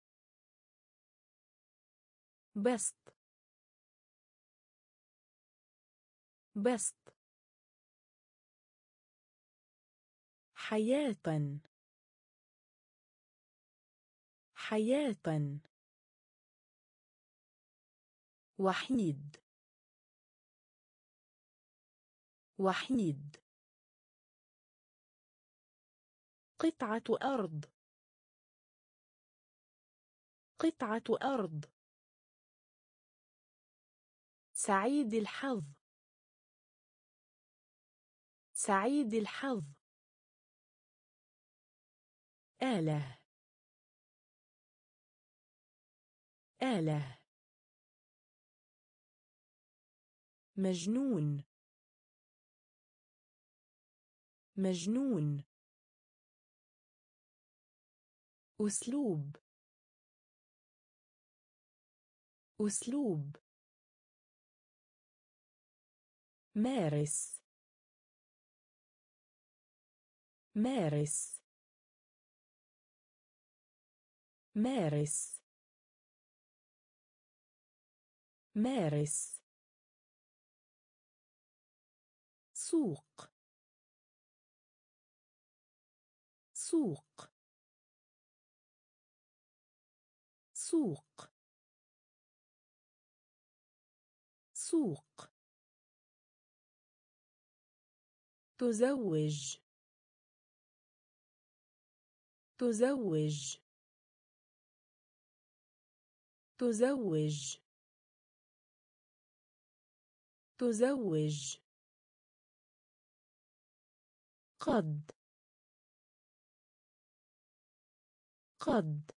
بسط. بسط حياة. حياة. وحيد. وحيد. قطعة أرض. قطعة أرض. سعيد الحظ. سعيد الحظ. آلة. آلة. مجنون. مجنون. أسلوب. أسلوب. مارس. مارس. مارس. مارس. سوق. سوق. سوق. سوق. تزوج. تزوج. تزوج. تزوج. قد. قد.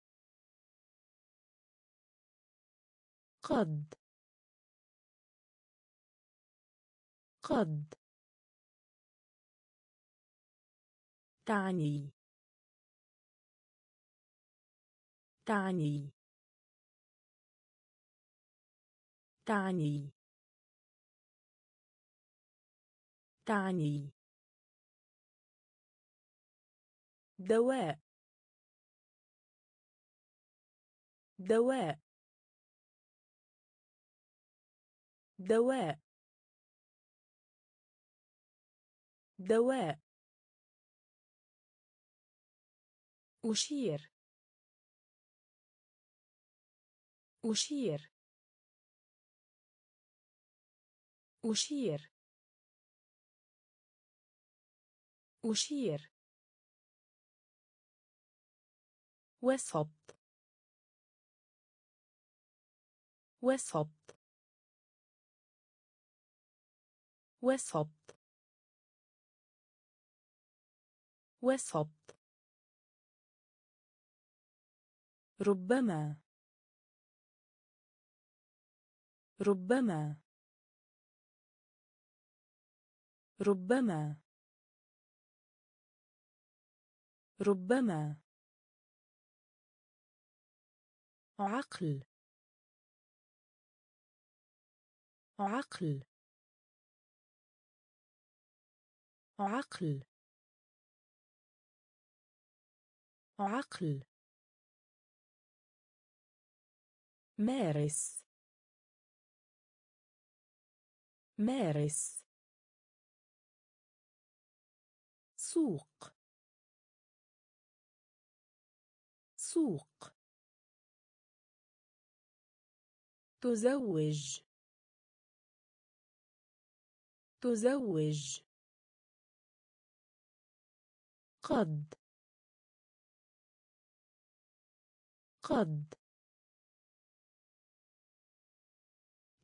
قد. قد. تعني. تعني. تعني. تعني. دواء. دواء. دواء. دواء. أشير. أشير. أشير. أشير. وسط. وسط. وسط. وسط. ربما. ربما. ربما. ربما. عقل. عقل. عقل. عقل. مارس. مارس. سوق. سوق. تزوج. تزوج. قد. قد.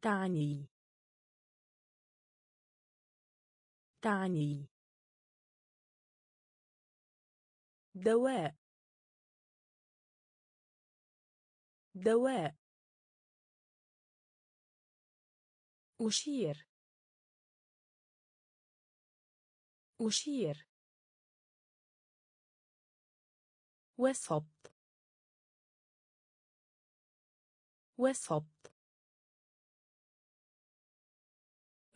تعني. تعني دواء. دواء. أشير. أشير. وسط. وسط.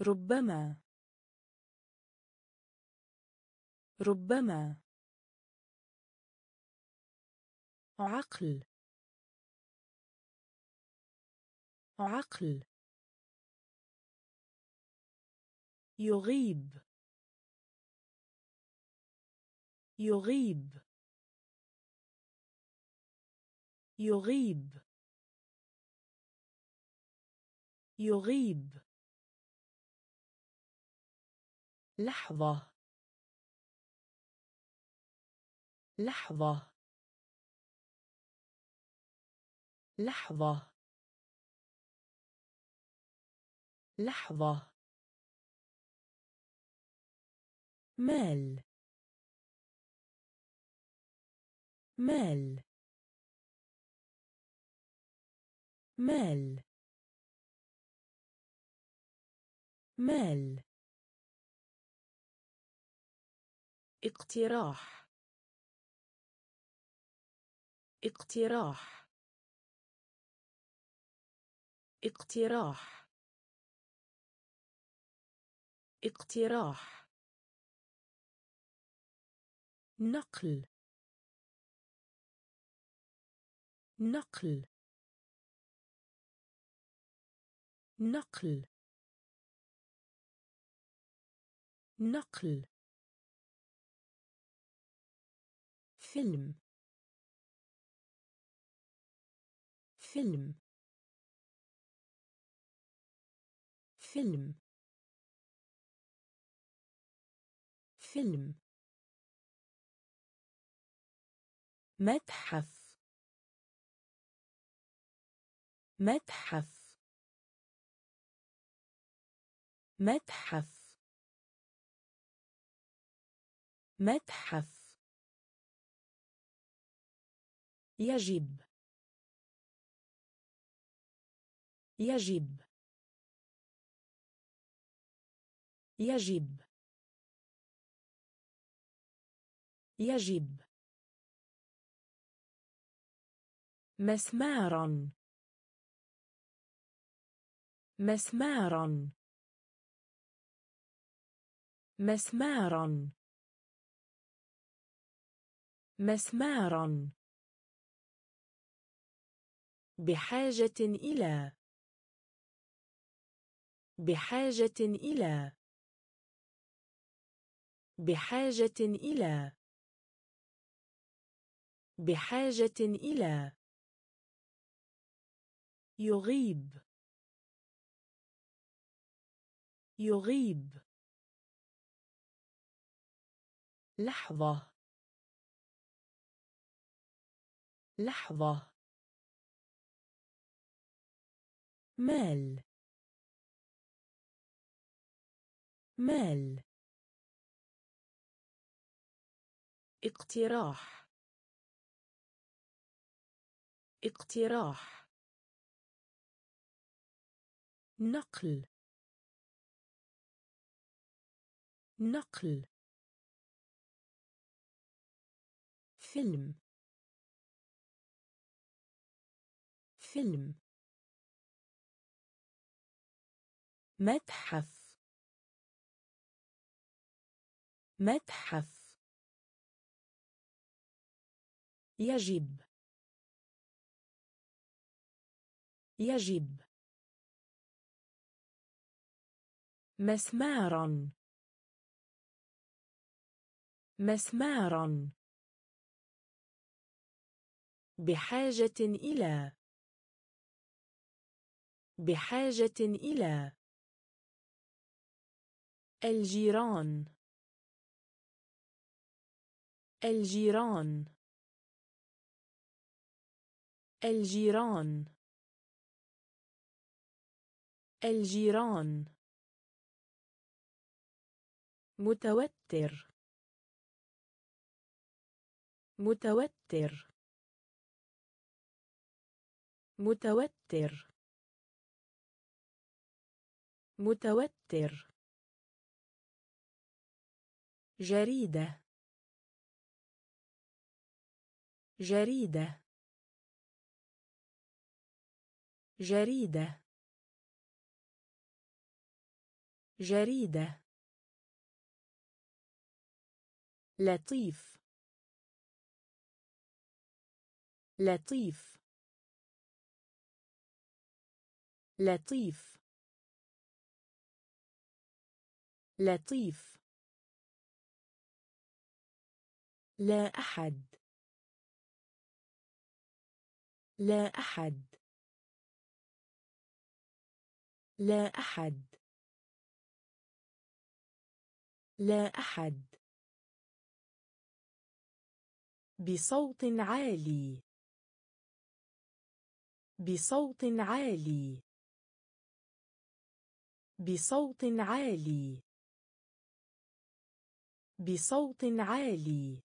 ربما. ربما. عقل. عقل. يغيب. يغيب. يغيب. يغيب. لحظة. لحظة. لحظة. لحظة. مال. مال. مال. مال. اقتراح. اقتراح. اقتراح. اقتراح. نقل. نقل. نقل. نقل. فيلم. فيلم. فيلم. فيلم. متحف. متحف. متحف. متحف. يجب. يجب. يجب. يجب. مسمارا. مسمارا. مسمارا. مسمارا. بحاجة إلى. بحاجة إلى. بحاجة إلى. بحاجة إلى. يغيب. يغيب. لحظة. لحظة. مال. مال. اقتراح. اقتراح. نقل. نقل. فيلم. فيلم. متحف. متحف. يجب. يجب. مسمارا. مسمارا. بحاجة إلى. بحاجة إلى. الجيران. الجيران. الجيران. الجيران. متوتر. متوتر. متوتر. متوتر. جريدة. جريدة. جريدة. جريدة. لطيف. لطيف. لطيف. لطيف. لا أحد. لا أحد. لا أحد. لا أحد. بصوت عالي. بصوت عالي. بصوت عالي. بصوت عالي.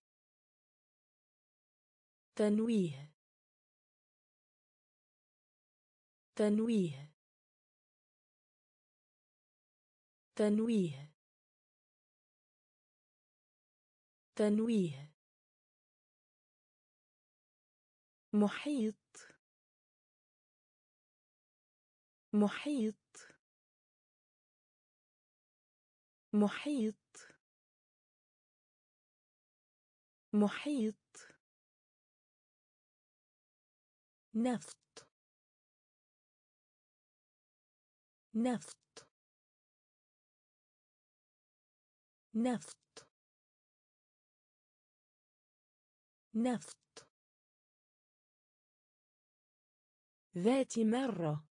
تنويه. تنويه. تنويه. تنويه. محيط. محيط. محيط. محيط. نفط. نفط. نفط. نفط. ذات مرة.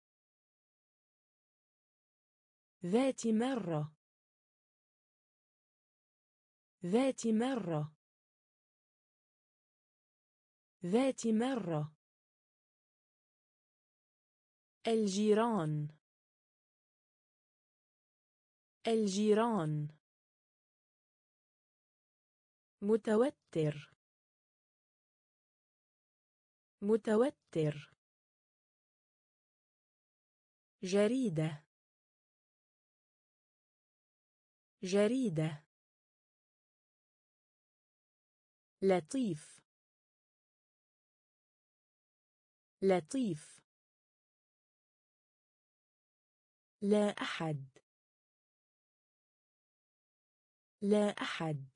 ذات مرة. ذات مرة. ذات مرة. الجيران. الجيران. متوتر. متوتر. جريدة. جريدة. لطيف. لطيف. لا أحد. لا أحد.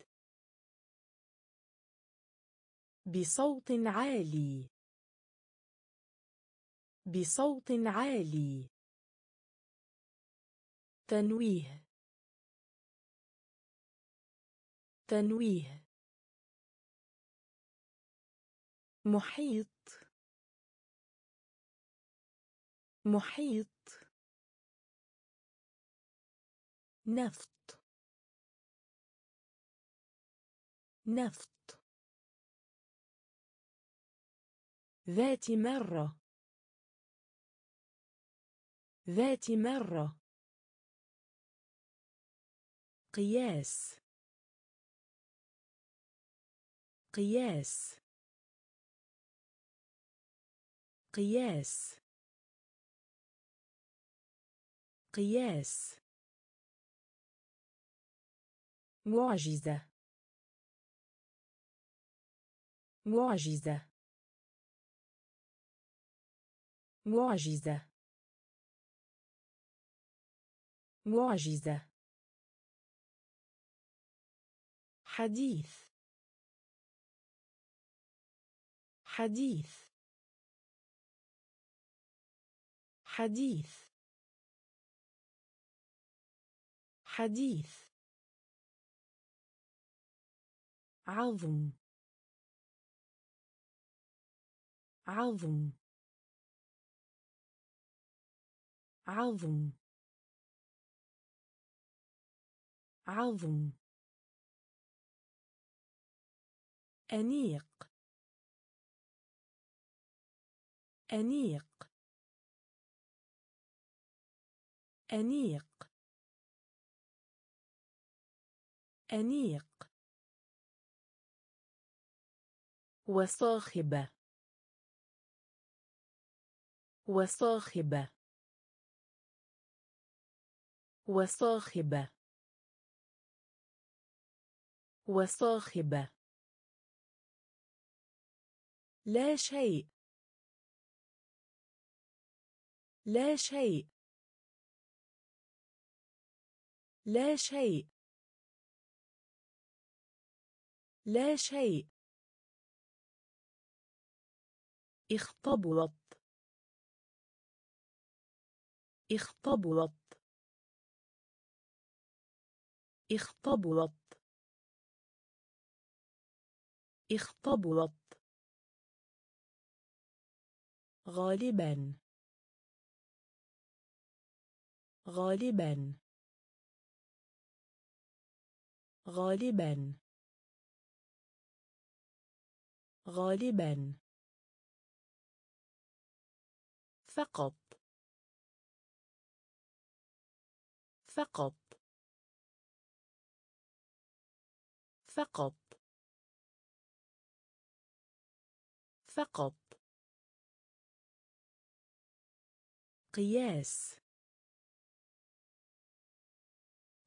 بصوت عالي. بصوت عالي. تنويه. تنويه. محيط. محيط. نفط. نفط. ذات مرة. ذات مرة. قياس. قياس. قياس. قياس. معجزة. معجزة. معجزة. معجزة. حديث. حديث. حديث. حديث. عظم. عظم. عظم. عظم. أنيق. أنيق. أنيق. أنيق. وصاخبة. وصاخبة. وصاخبة. وصاخبة. لا شيء. لا شيء. لا شيء. لا شيء. اختبرت اختبرت اختبرت اختبرت غالبا. غالبا. غالبا. غالبا. فقط. فقط. فقط. فقط. قياس.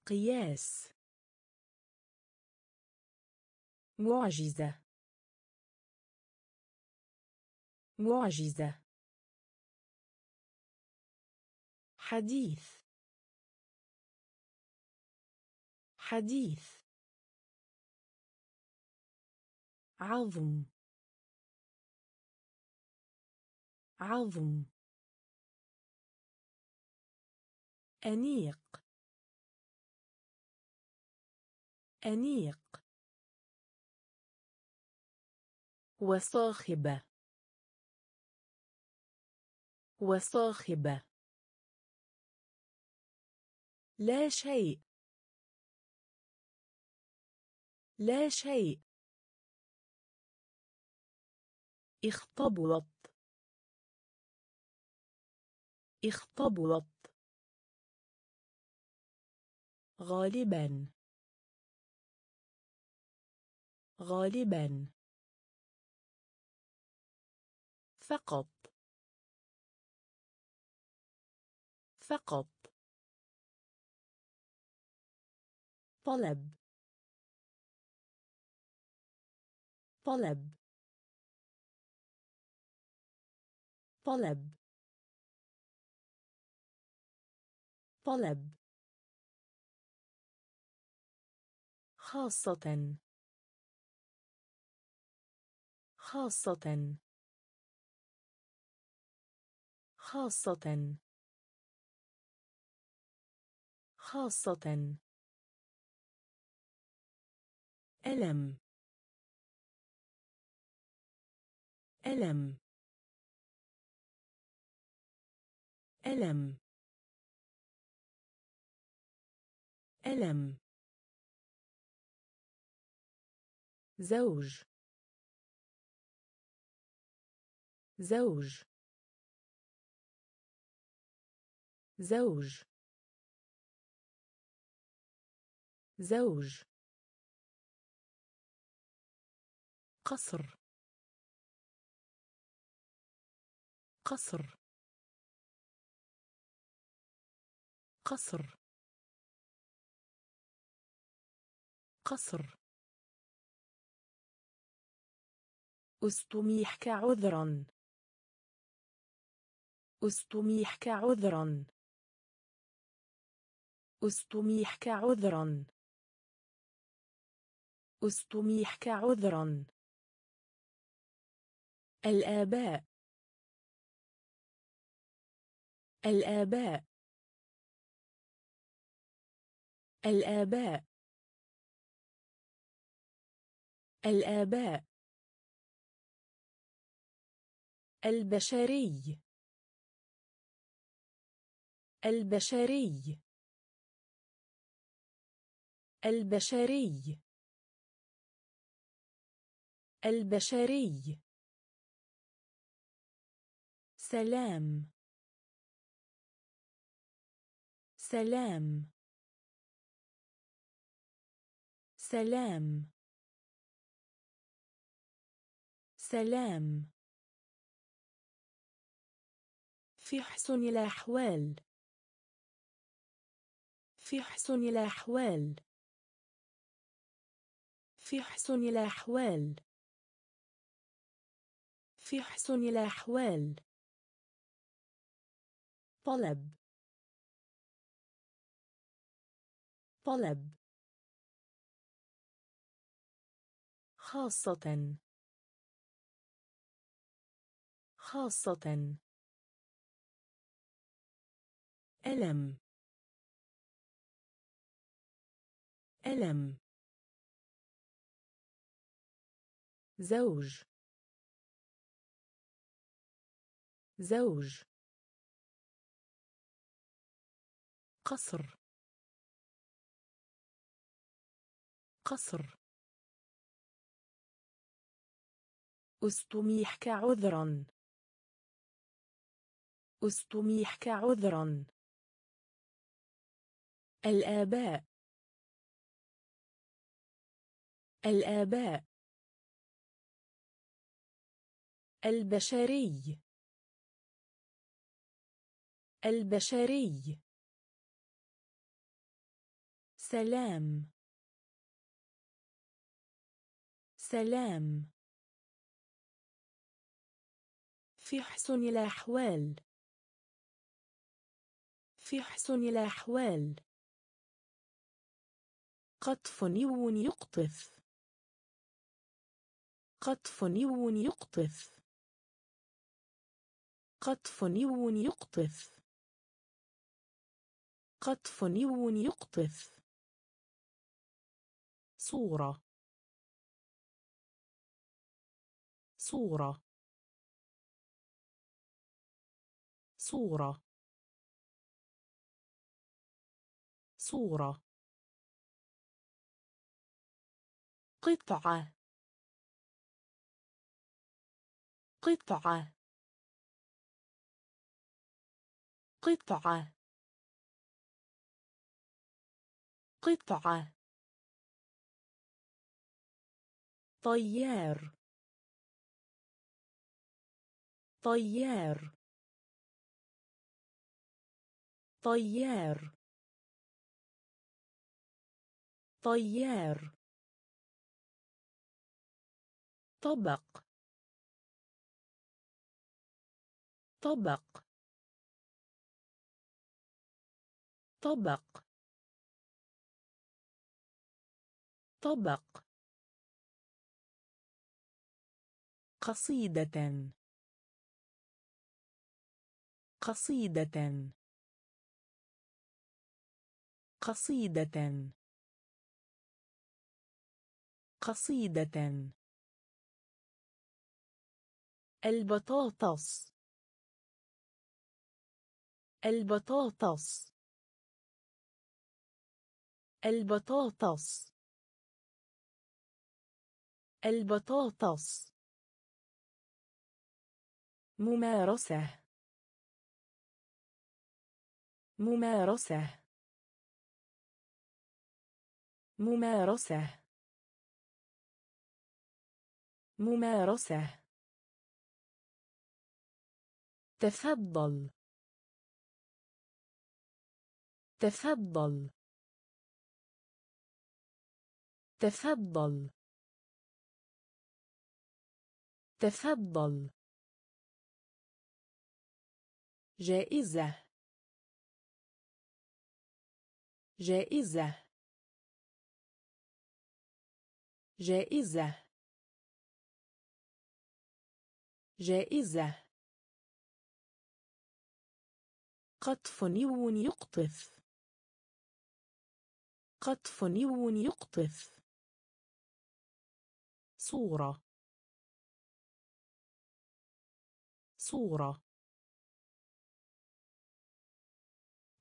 قياس. معجزة. معجزة. حديث. حديث. عظم. عظم. أنيق. أنيق. وصاخبة. وصاخبة. لا شيء. لا شيء. اختبرت اختبرت غالبا. غالبا. فقط. فقط. طلب. طلب. طلب. طلب. خاصة. خاصة. خاصة. خاصة. ألم. ألم. ألم. ألم. زوج. زوج. زوج. زوج. قصر. قصر. قصر. قصر. استميحك عذرا. استميحك عذرا. استميحك عذرا. استميحك عذرا. الآباء. الآباء. الآباء. الآباء. البشري. البشري. البشري. البشري. سلام. سلام. سلام. سلام. في حسن الأحوال. في حسن الأحوال. في حسن الأحوال. في حسن الأحوال. طلب. طلب خاصة. خاصة. ألم. ألم. زوج. زوج. قصر. قصر. استميحك عذرا استميحك عذرا الآباء. الآباء. البشري. البشري. سلام. سلام. في حسن الأحوال. في حسن الأحوال. قطف نيو يقطف. قطف نيو يقطف. قطف نيو يقطف. قطف نيو يقطف. صورة. صورة. صورة. صورة. قطعة. قطعة. قطعة. قطعة. طيار. طيار. طيار. طيار. طبق. طبق. طبق. طبق. قصيدة. قصيدة. قصيدة. قصيدة. البطاطس. البطاطس. البطاطس. البطاطس. ممارسة. ممارسة. ممارسة. ممارسة. تفضل. تفضل. تفضل. تفضل. جائزة. جائزة. جائزة. جائزة. قطف نيو يقطف. قطف نيو يقطف. صورة. صورة.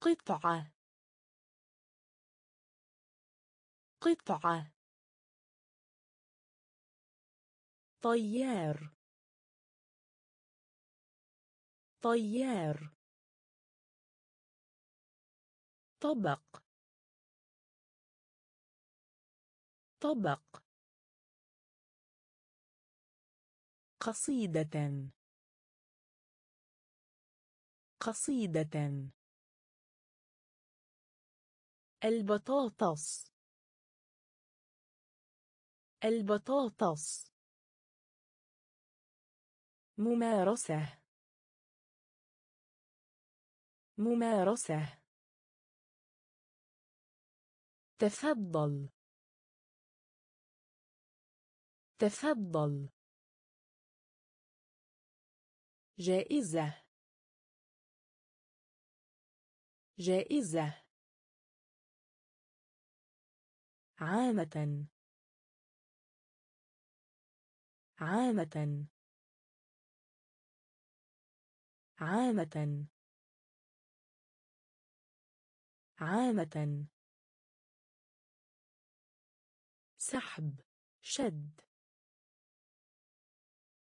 قطعة. قطعة. طيار. طيار. طبق. طبق. قصيدة. قصيدة. البطاطس. البطاطس. ممارسة. ممارسة. تفضل. تفضل. جائزة. جائزة. عامة. عامة. عامة. عامة. سحب شد.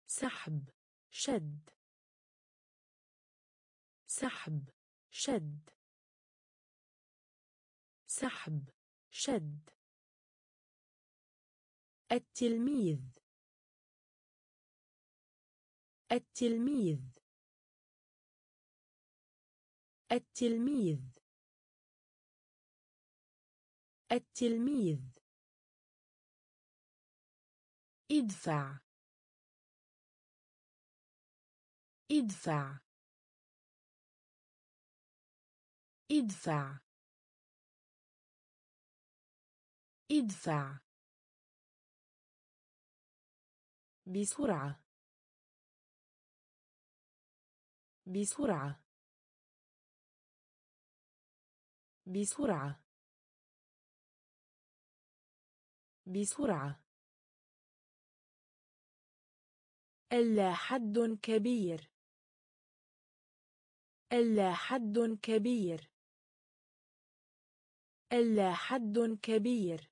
سحب شد. سحب شد. سحب شد. التلميذ. التلميذ. التلميذ. التلميذ. ادفع. ادفع. ادفع. ادفع. بسرعة. بسرعة. بسرعة. بسرعة. ألا حد كبير. ألا حد كبير. ألا حد كبير.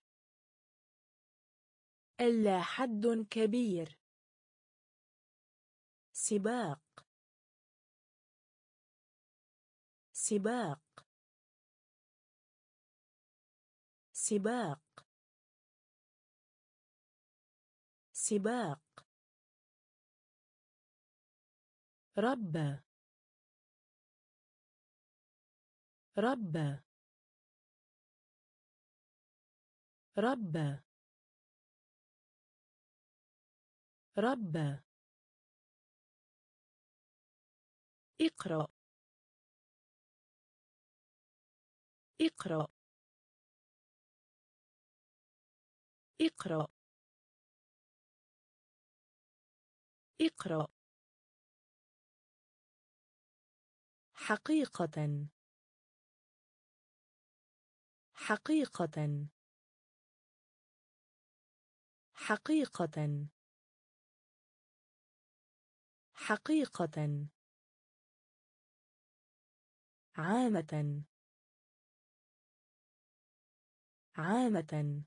ألا حد كبير. سباق. سباق. سباق. سباق. رب. رب. رب. رب. اقرأ. اقرأ. اقرأ. اقرأ. حقيقة. حقيقة. حقيقة. حقيقة. عامة. عامة.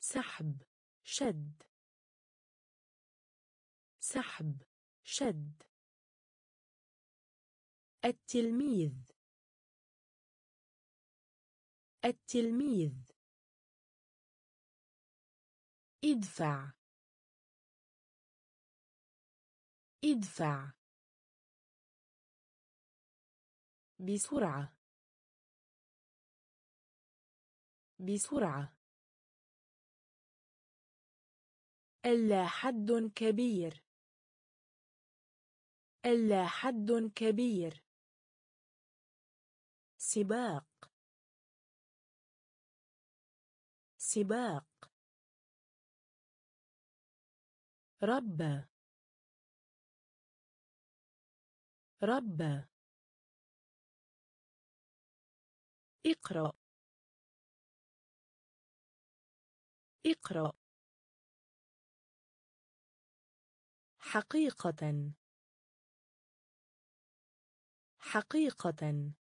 سحب شد. سحب شد. التلميذ. التلميذ. ادفع. ادفع. بسرعة. بسرعة. ألا حد كبير. ألا حد كبير. سباق. سباق. رب. رب. اقرأ. اقرأ. حقيقة. حقيقة.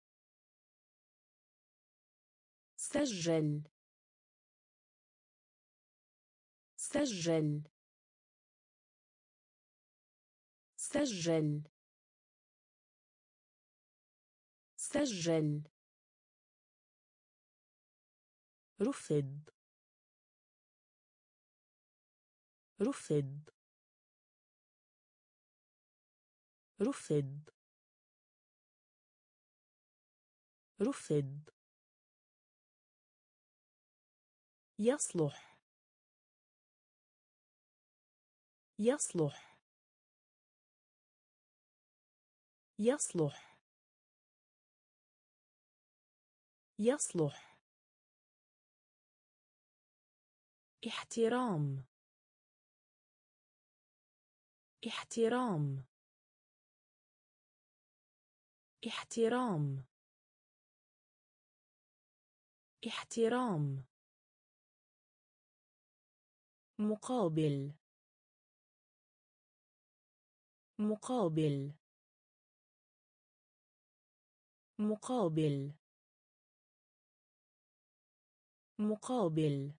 سجل. سجل. سجل. سجل. رفض. رفض رفض رفض يصلح. يصلح. يصلح. يصلح. احترام. احترام. احترام. احترام. مقابل. مقابل. مقابل. مقابل.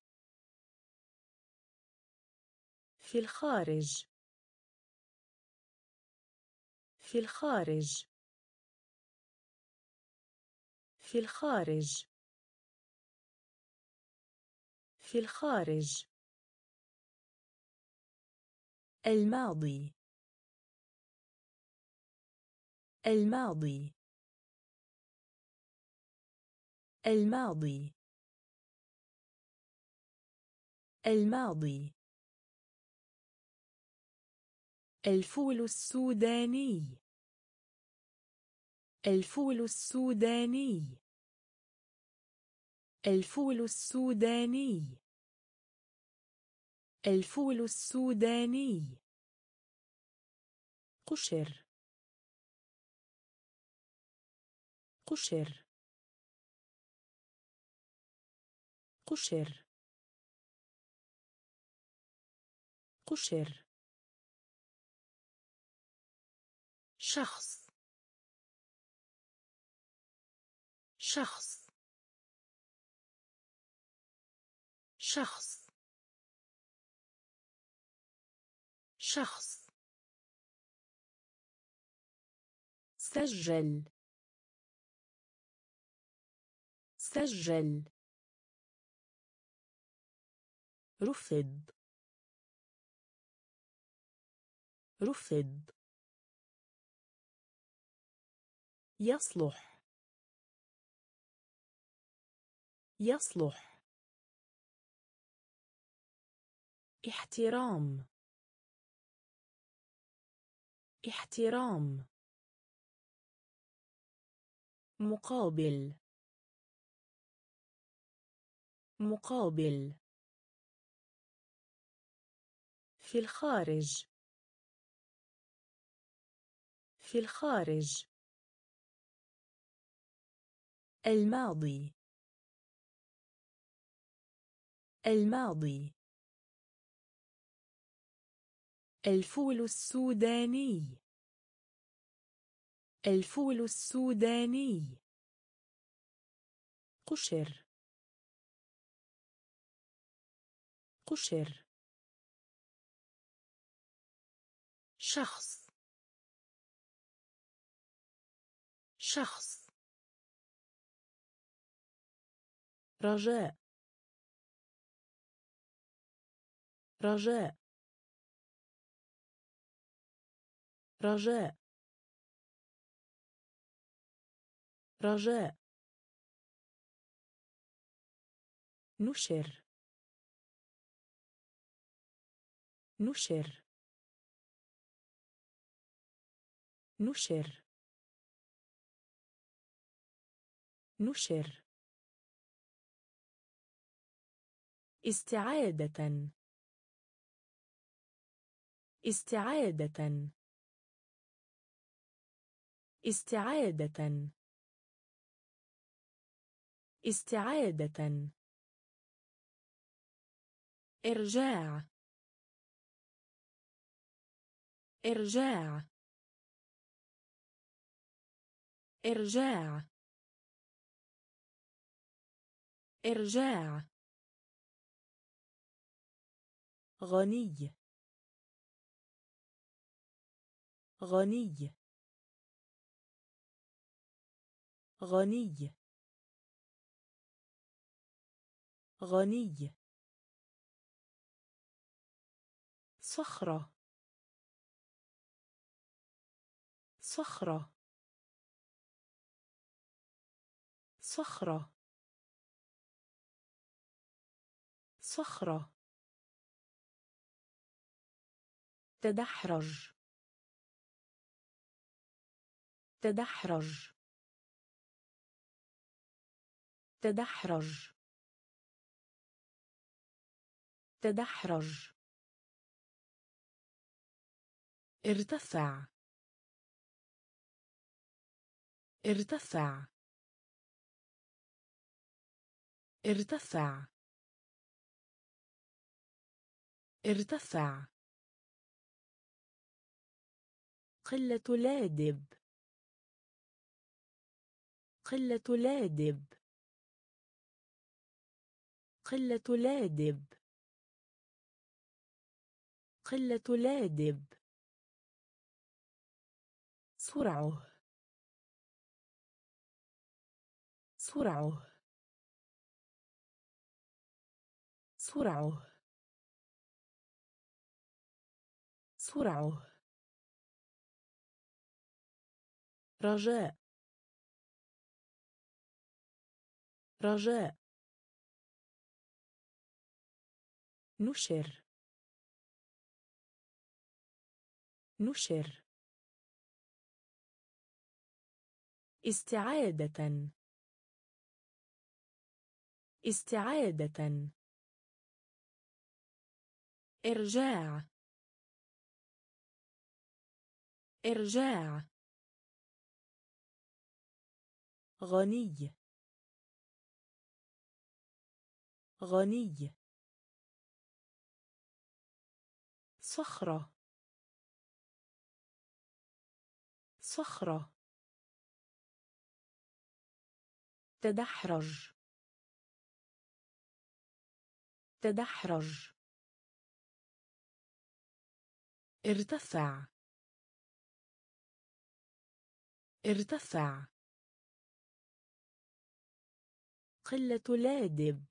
في الخارج. في الخارج. في الخارج. في الخارج. الماضي. الماضي. الماضي. الماضي. الفول السوداني. الفول السوداني. الفول السوداني. الفول السوداني. قشر. قشر. قشر. قشر. شخص. شخص. شخص. شخص. سجل. سجل. رفض. رفض. يصلح. يصلح. احترام. احترام. مقابل. مقابل. في الخارج. في الخارج. الماضي. الماضي. الفول السوداني. الفول السوداني. قشر. قشر. شخص. شخص. رجاء. رجاء. رجاء. رجاء. نشر. نشر. نشر. نشر. استعادة. استعادة. استعادة. استعادة. إرجاع. إرجاع. إرجاع. إرجاع. غني. غني. غني. غني. صخرة. صخرة. صخرة. صخرة. تدحرج. تدحرج. تدحرج. تدحرج. ارتفع. ارتفع. ارتفع. ارتفع. قلة لادب. قلة لادب. قلة لادب. قلة لادب. سرعة. سرعة. سرعة. سرعة. رجاء رجاء نشر نشر استعادة استعادة إرجاع إرجاع غني. غني. صخرة. صخرة. تدحرج. تدحرج. ارتفع. ارتفع. قلة لادب.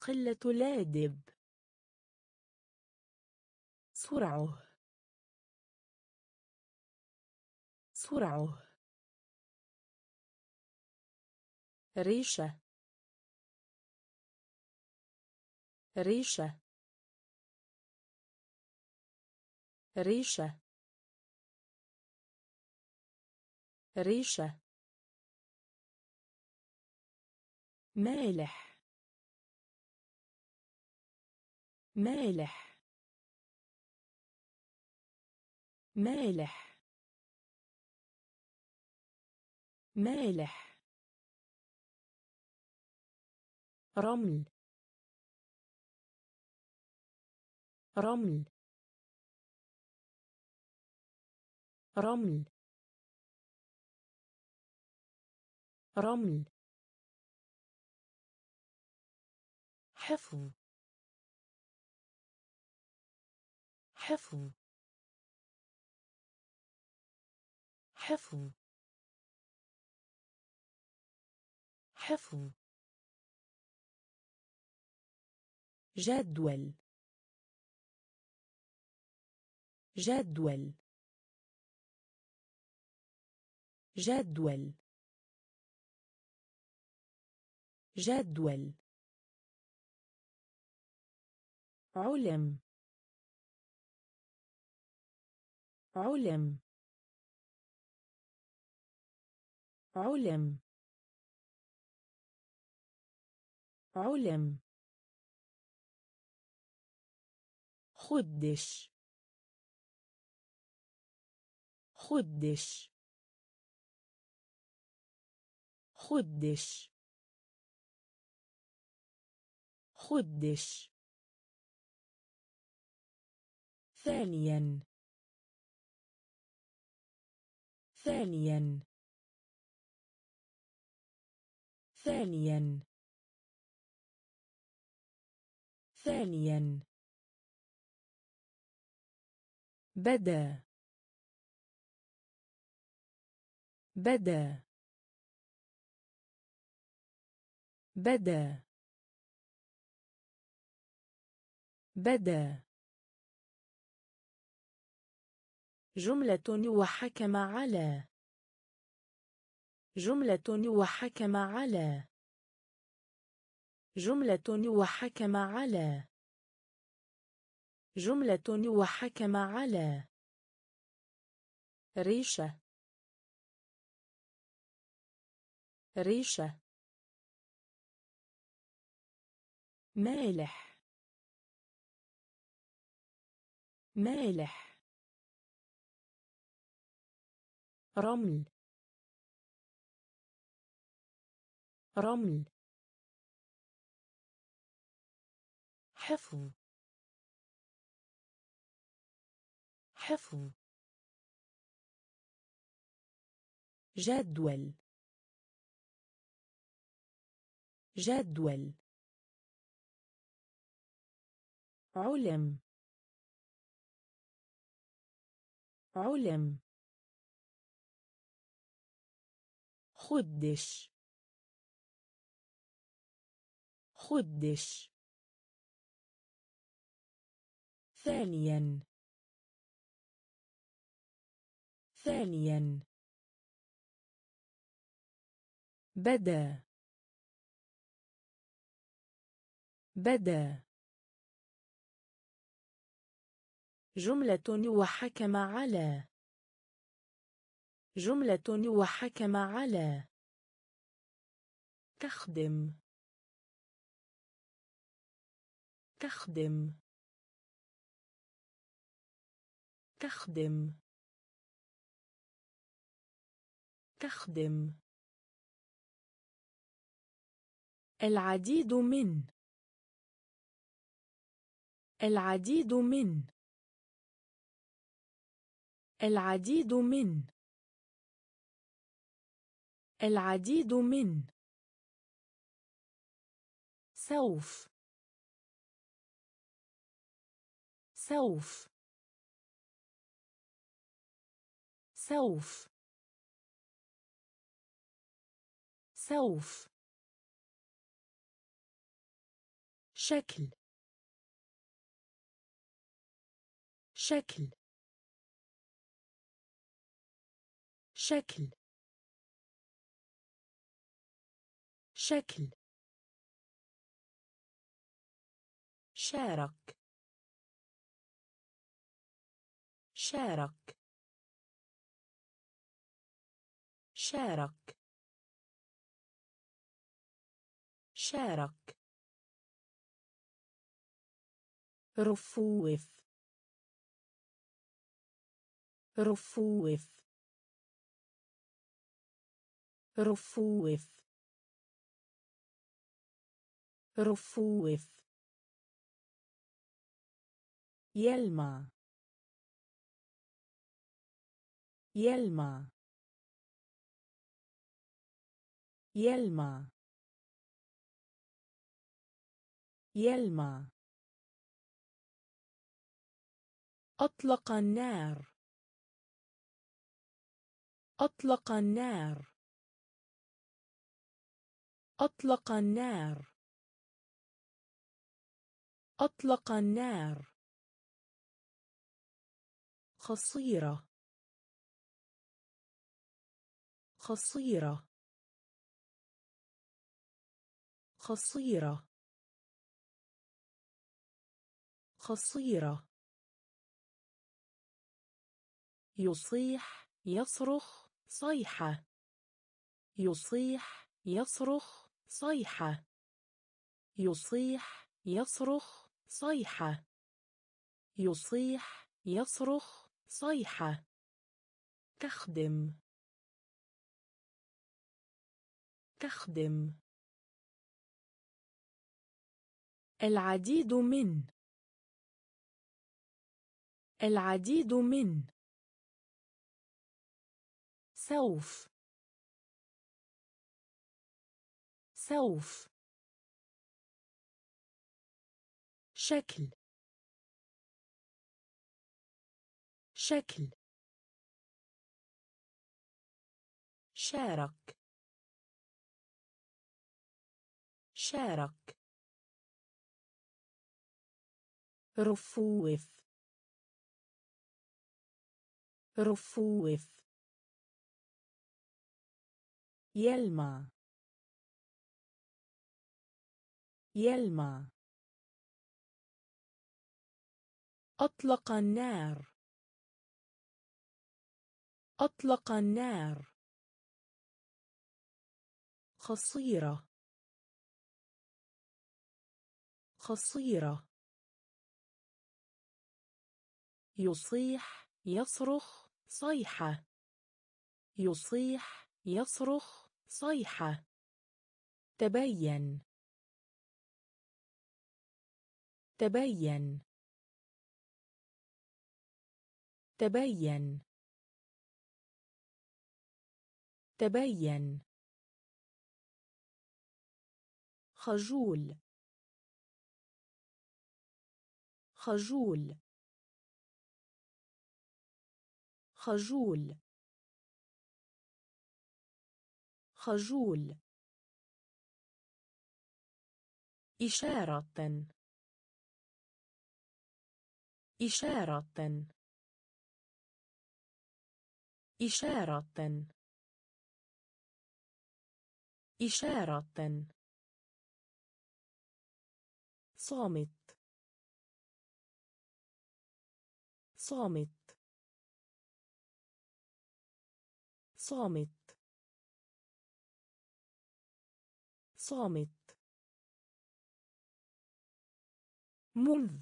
قلة لادب. سرعة. سرعة. ريشة. ريشة. ريشة. ريشة. مالح. مالح. مالح. مالح. رمل. رمل. رمل. رمل. حفظ. حفظ. حفظ. حفظ. جدول. جدول. جدول. جدول. علم. علم. علم. علم. خدش. خدش. خدش. خدش. ثانيا. ثانيا. ثانيا. ثانيا. بدأ. بدأ. بدأ. بدأ. جملة وحكم على. جملة وحكم على. جملة وحكم على. جملة وحكم على. ريشة. ريشة. مالح. مالح. رمل رمل. حفظ حفظ. جدول جدول. علم علم. خدش. خدش. ثانيا. ثانيا. بدأ. بدأ. جملة وحكم على. جملة وحكم على. تخدم. تخدم. تخدم. تخدم. العديد من. العديد من. العديد من. العديد من. سوف. سوف. سوف. سوف. شكل. شكل. شكل. شكل. شارك. شارك. شارك. شارك. رفوف. رفوف. رفوف. رفوف. يلمع. يلمع. يلمع. يلمع. أطلق النار. أطلق النار. أطلق النار. أطلق النار. قصيرة قصيرة قصيرة قصيرة يصيح يصرخ صيحة. يصيح يصرخ صيحة. يصيح يصرخ صيحة. يصيح يصرخ صيحة. تخدم. تخدم. العديد من. العديد من. سوف. سوف. شكل. شكل. شارك. شارك. رفوف. رفوف. يلمع. يلمع. أطلق النار. أطلق النار. قصيرة قصيرة يصيح يصرخ صيحة. يصيح يصرخ صيحة. تبين. تبين. تبين. تبين. خجول. خجول. خجول. خجول. إشارة. إشارة. إشارة. إشارة. صامت. صامت. صامت. صامت. منذ.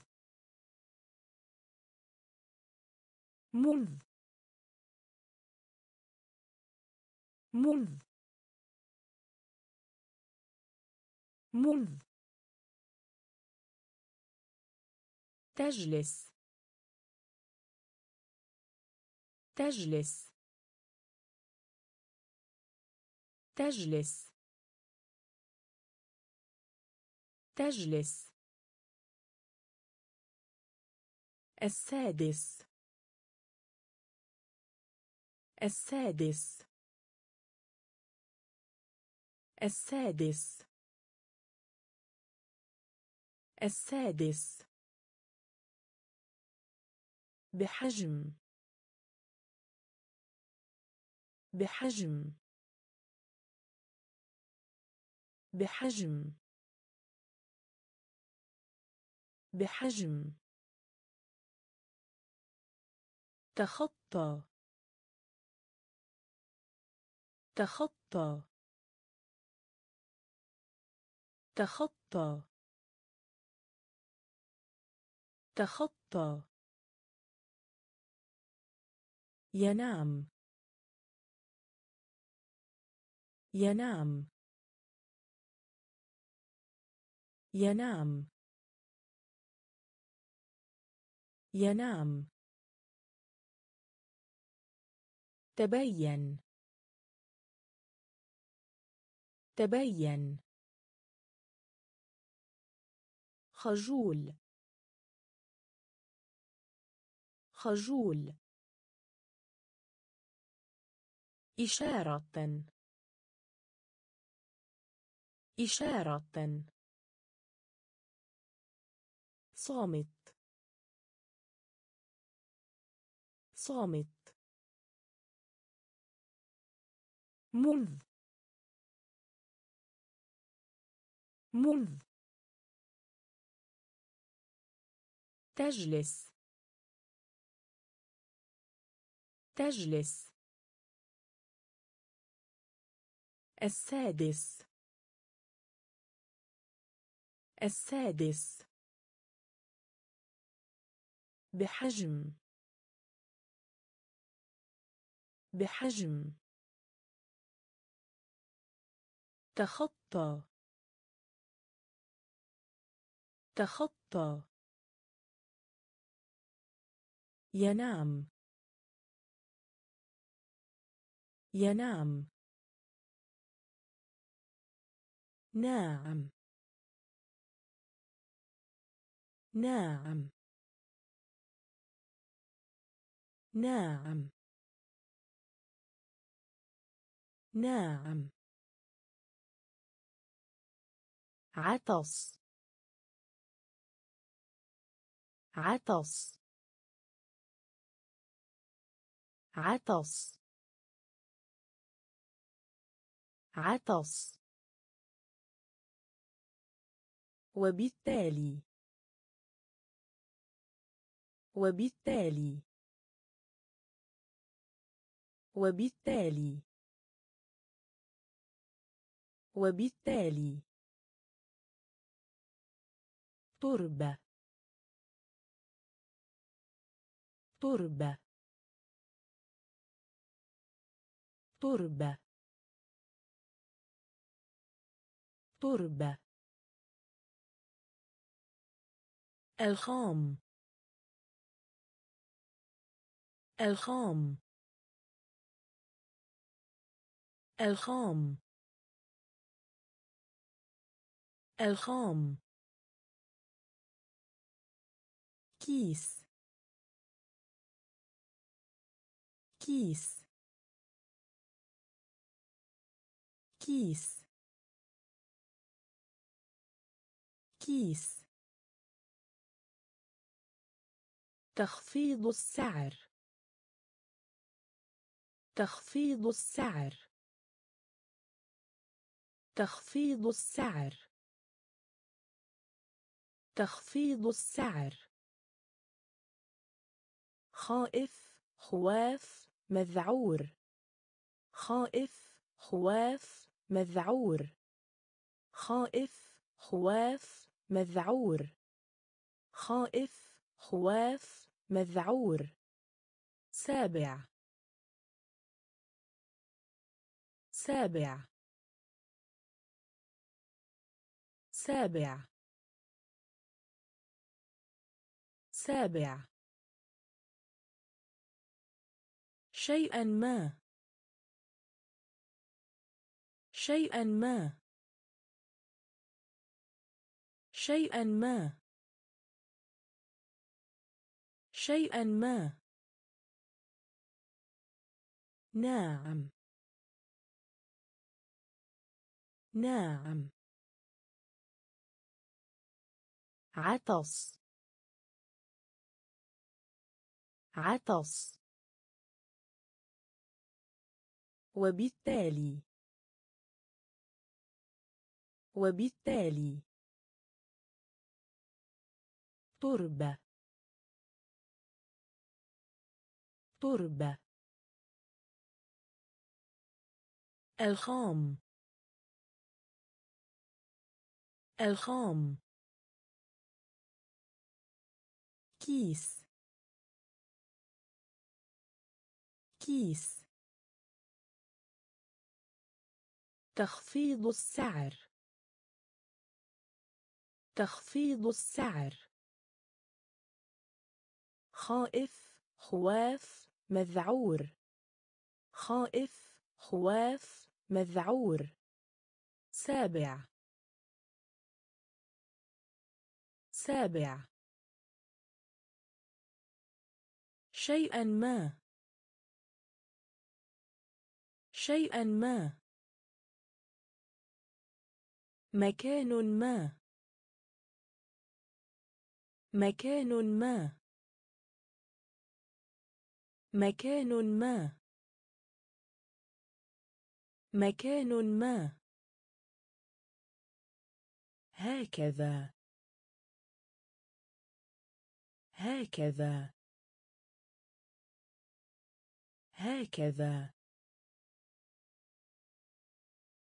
منذ. منذ منذ تجلس. تجلس. تجلس. تجلس. السادس. السادس. السادس. السادس. بحجم. بحجم. بحجم. بحجم. تخطى. تخطى. تخطى. تخطى. ينام. ينام. ينام. ينام. تبين. تبين. خجول. خجول. إشارة. إشارة. صامت. صامت. منذ. منذ. تجلس. تجلس. السادس. السادس. بحجم. بحجم. تخطى. تخطى. ينام. ينام. نعم نعم نعم نعم عطس. عطس. عطس. عطس. وبالتالي. وبالتالي. وبالتالي. وبالتالي. تربة. تربة. تربة. تربة. الخام. الخام. الخام. الخام. كيس. كيس. كيس. كيس. تخفيض السعر. تخفيض السعر. تخفيض السعر. تخفيض السعر. خائف خواف مذعور. خائف خواف مذعور. خائف خواف مذعور. خائف خواف مذعور. سابع. سابع. سابع. سابع. شيئا ما. شيئا ما. شيئا ما. شيئا ما. نعم. نعم. عطس. عطس. وبالتالي وبالتالي تربة تربة الخام الخام كيس كيس تخفيض السعر تخفيض السعر. خائف خواف مذعور. خائف خواف مذعور. سابع. سابع. شيئا ما. شيئا ما. مكان ما. مكان ما. مكان ما. مكان ما. هكذا. هكذا. هكذا.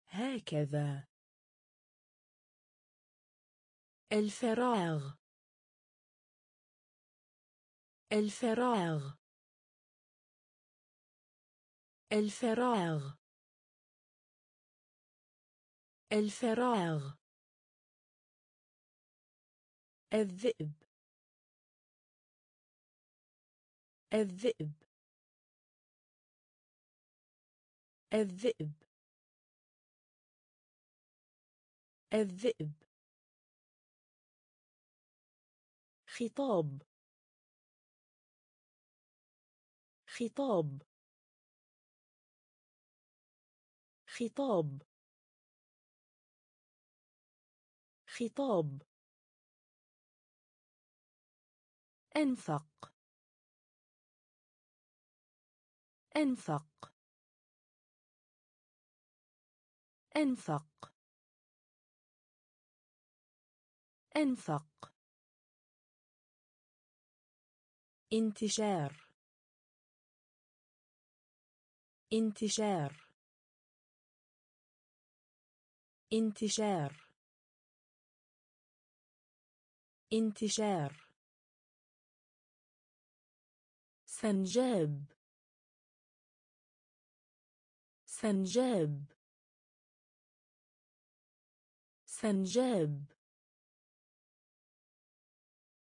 هكذا. الفراغ. الفراغ الفراغ الفراغ الذئب الذئب الذئب الذئب خطاب خطاب. خطاب. خطاب. أنفق. أنفق. أنفق. أنفق. انتشار. انتشار. انتشار. انتشار. سنجاب. سنجاب. سنجاب.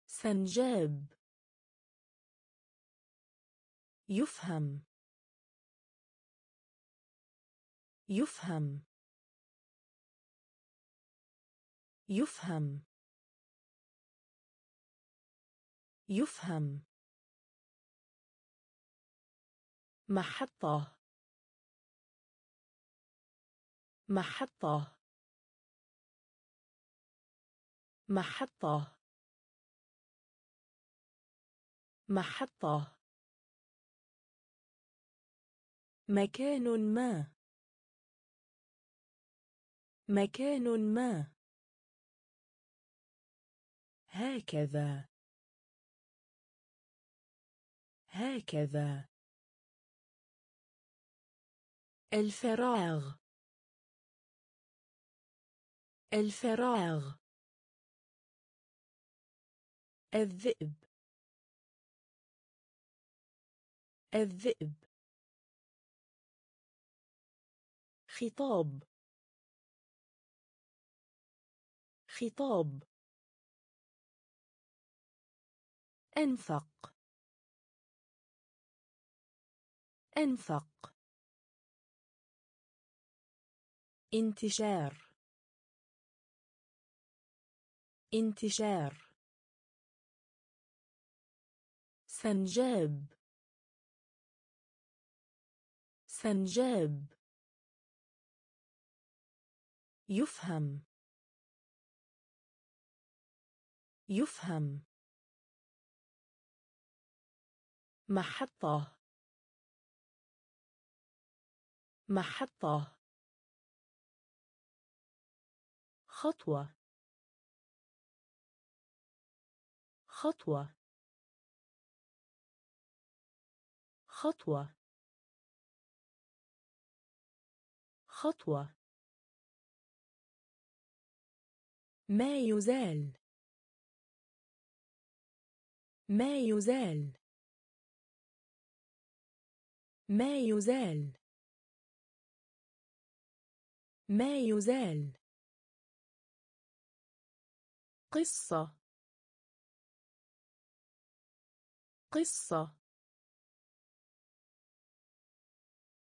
سنجاب. يفهم. يفهم. يفهم. يفهم. محطة. محطة. محطة. محطة. مكان ما. مكان ما. هكذا. هكذا. الفراغ. الفراغ. الذئب. الذئب. خطاب. خطاب. أنفق. أنفق. انتشار. انتشار. سنجاب. سنجاب. يفهم. يفهم. محطة. محطة. خطوة. خطوة. خطوة. خطوة. ما يزال. ما يزال. ما يزال. ما يزال. قصة. قصة.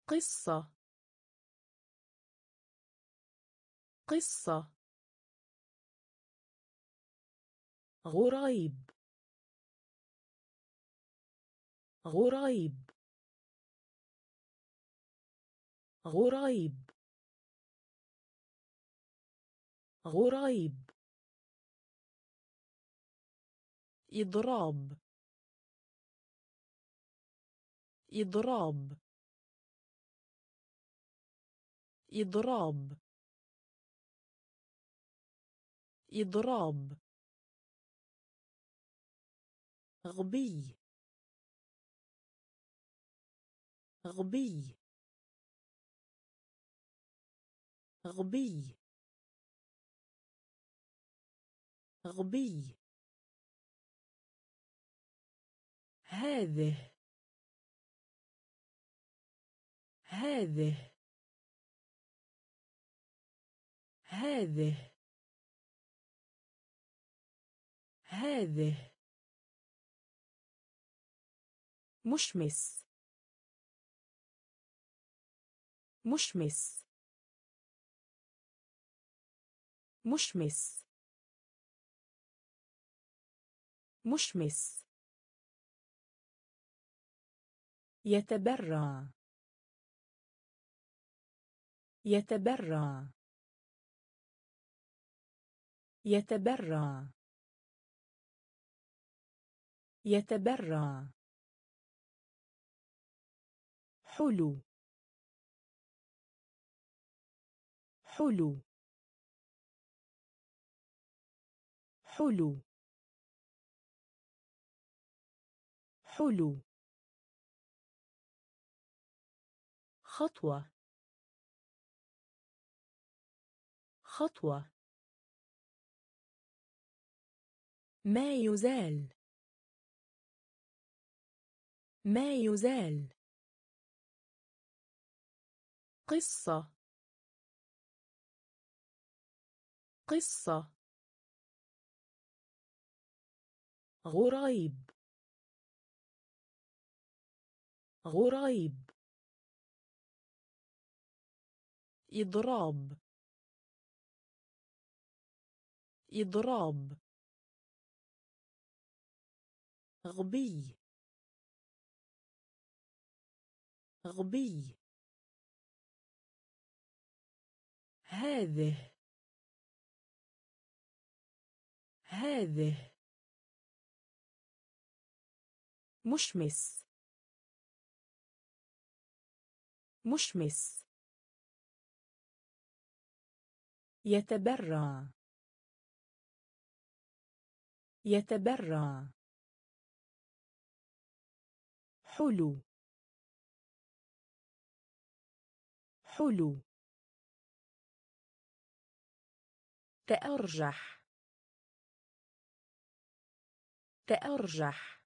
قصة. قصة. غريب. غريب. غريب. غريب. إضراب إضراب إضراب إضراب غبي. غبي. غبي. غبي. هذه. هذه. هذه. هذه. مشمس. مشمس. مشمس. مشمس. يتبرع. يتبرع. يتبرع. يتبرع. حلو. حلو. حلو. حلو. خطوة. خطوة. ما يزال. ما يزال. قصة. قصة. غريب. غريب. إضراب إضراب غبي. غبي. هذه. هذه. مشمس. مشمس. يتبرع. يتبرع. حلو. حلو. تأرجح. تأرجح.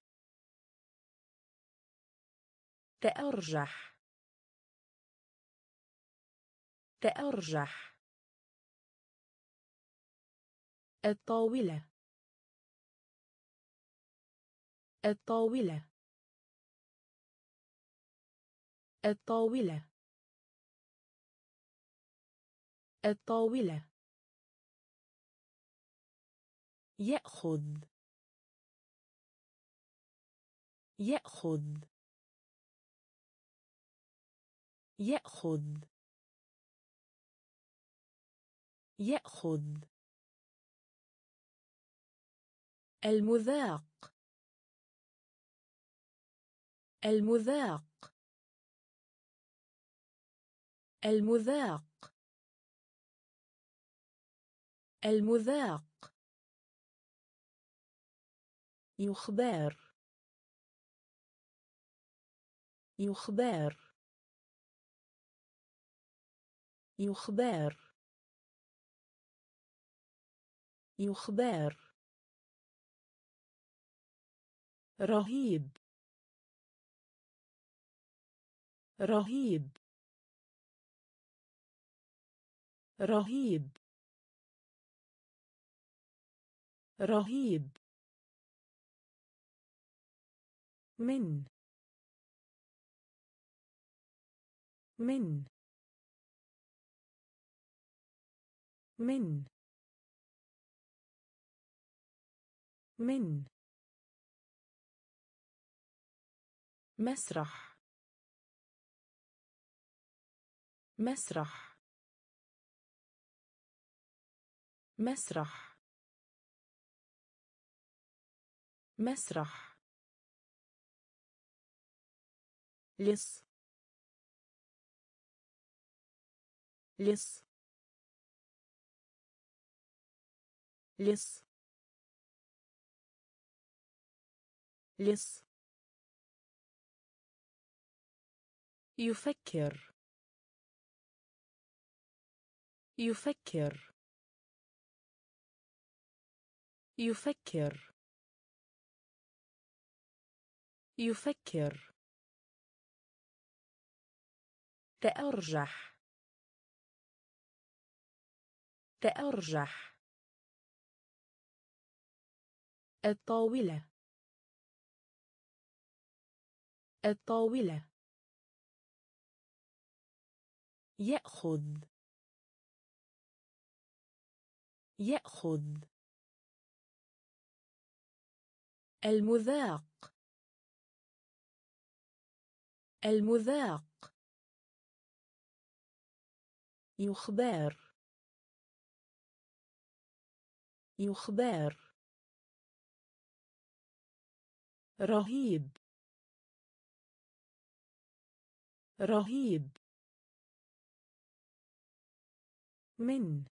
تأرجح. تأرجح. الطاولة. الطاولة. الطاولة. الطاولة. يأخذ. يأخذ. يأخذ. يأخذ. المذاق. المذاق. المذاق. المذاق. يخبر. يخبر. يخبر. يخبر. رهيب. رهيب. رهيب. رهيب. من؟ من. من. من. مسرح. مسرح. مسرح. مسرح. لص. لص. لص. لص. يفكر. يفكر. يفكر. يفكر. تأرجح. تأرجح الطاولة. الطاولة. يأخذ. يأخذ. المذاق. المذاق. يخبر. يخبر. رهيب. رهيب. من.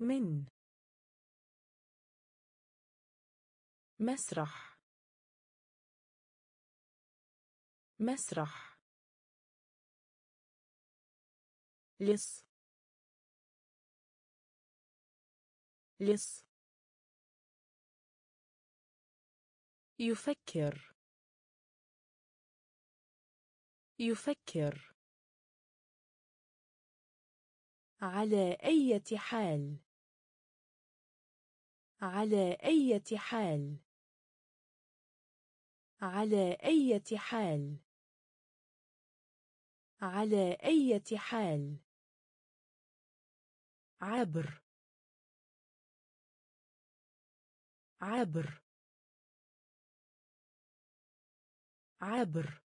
من. مسرح. مسرح. لص. لص. يفكر. يفكر. على أي حال؟ على أي حال؟ على أي حال؟ على أي حال؟ عبر. عبر عبر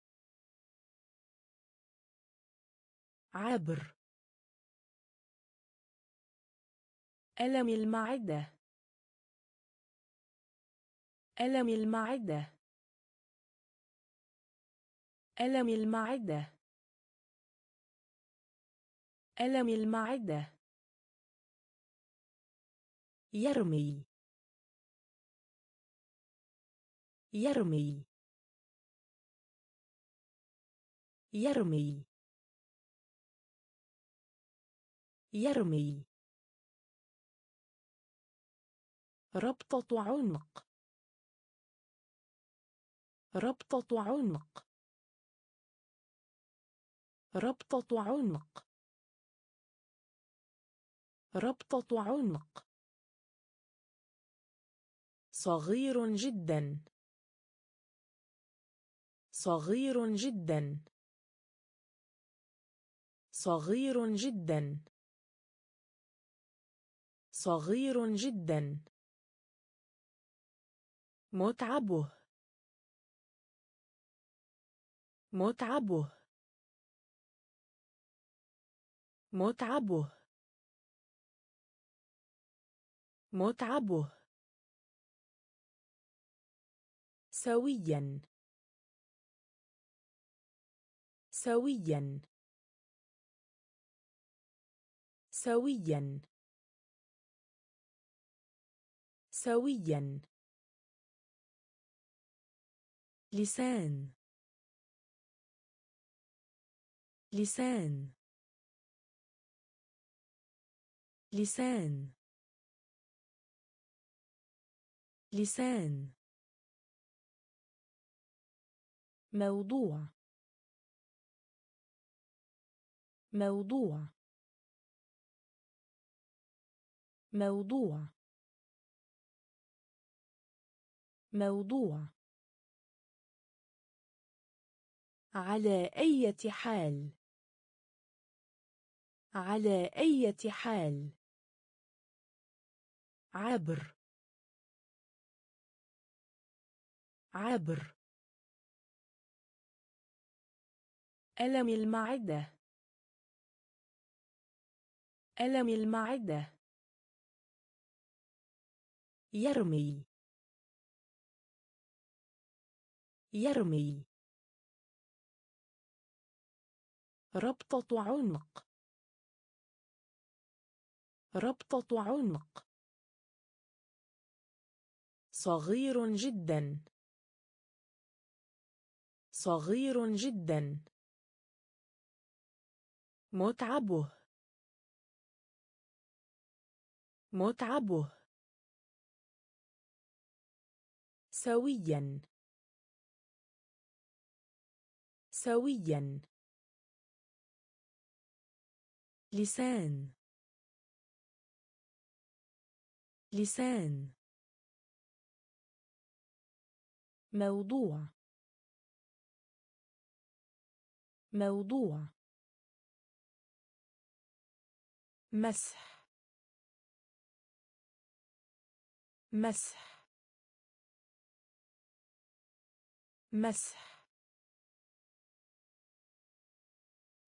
عبر ألم المعدة. ألم المعدة. ألم المعدة. ألم المعدة. يرمي. يرمي. يرمي. يرمي. ربطة عنق. ربطة عنق. ربطة عنق. ربطة عنق. صغير جدا. صغير جدا. صغير جدا. صغير جدا. متعبه. متعبه. متعبه. متعبه. سويا. سويا. سويا. سويا. لسان. لسان. لسان. لسان. موضوع. موضوع. موضوع. موضوع. على أي حال. على أي حال. عبر. عبر. ألم المعدة. ألم المعدة. يرمي. يرمي. ربطة عنق. ربطة عنق. صغير جدا. صغير جدا. متعبه. متعبه. سويا. سويا. لسان. لسان. موضوع. موضوع. مسح. مسح مسح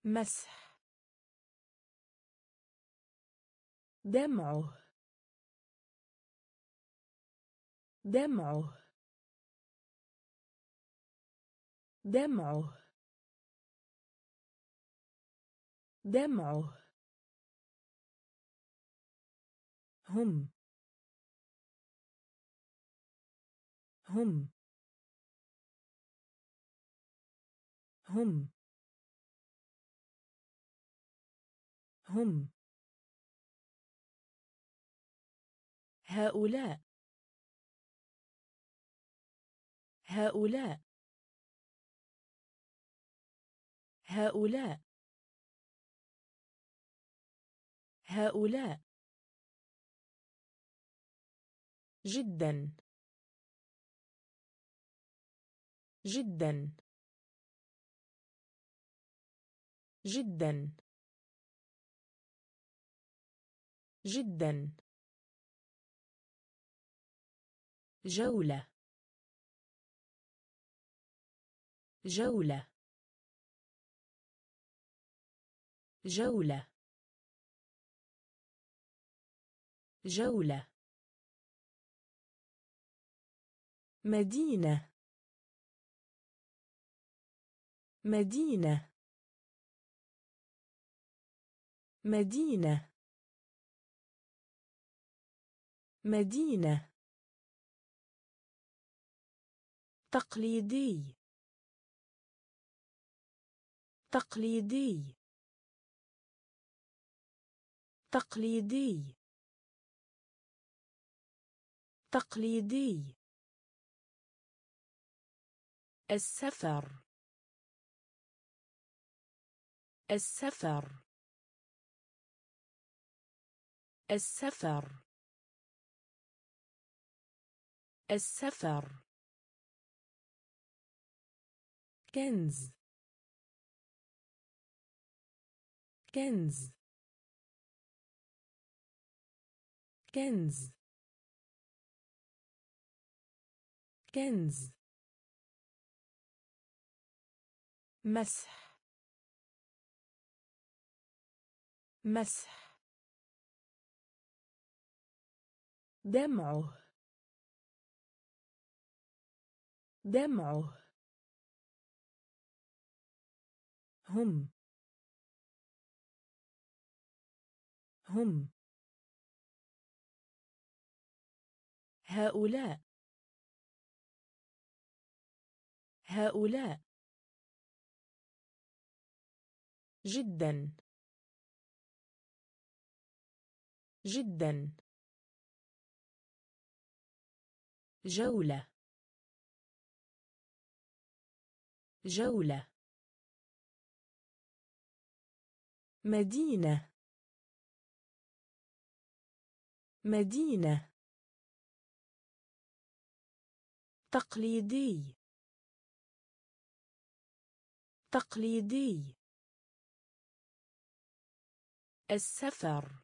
مسح. دمعه دمعه. دمعه. دمعه. هم. هم. هم. هم. هؤلاء. هؤلاء. هؤلاء. هؤلاء. جدا. جدا. جدا. جدا. جولة. جولة. جولة. جولة. مدينة. مدينة. مدينة. مدينة. تقليدي. تقليدي. تقليدي. تقليدي. السفر. السفر. السفر. السفر. كنز. كنز. كنز. كنز. مسح. مسح. دمعه. دمعه. هم. هم. هؤلاء. هؤلاء. جدا. جدا. جولة. جولة. مدينة. مدينة. تقليدي. تقليدي. السفر.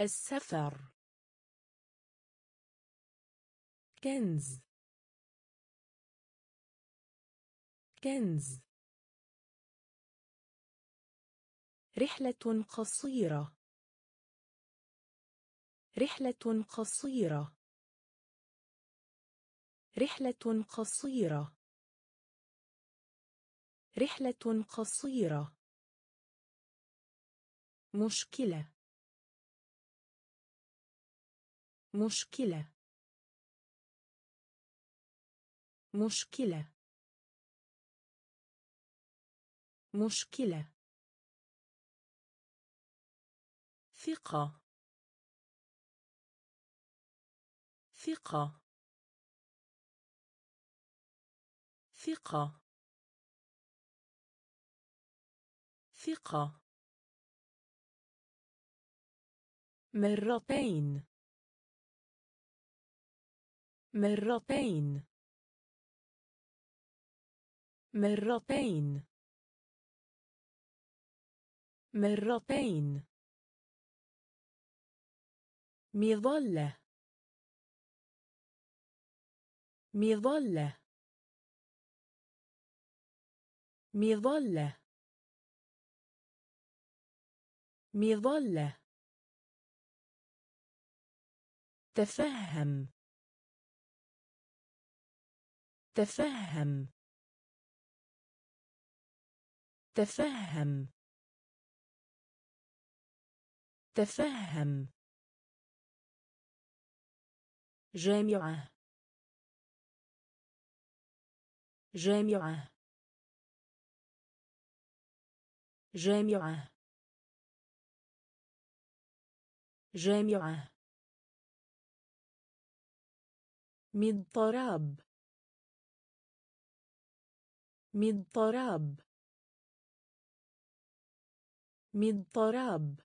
السفر. كنز. كنز. رحلة قصيرة. رحلة قصيرة. رحلة قصيرة. رحلة قصيرة. مشكلة. مشكلة. مشكلة. مشكلة. ثقة. ثقة. ثقة. ثقة. مرتين. مرتين. مرتين. مرتين. مظلة. مظلة. مظلة. مظلة. تفهم. تفهم. تفهم. تفهم. جامعة. جامعة. جامعة. جامعة. مضطراب مضطراب مضطراب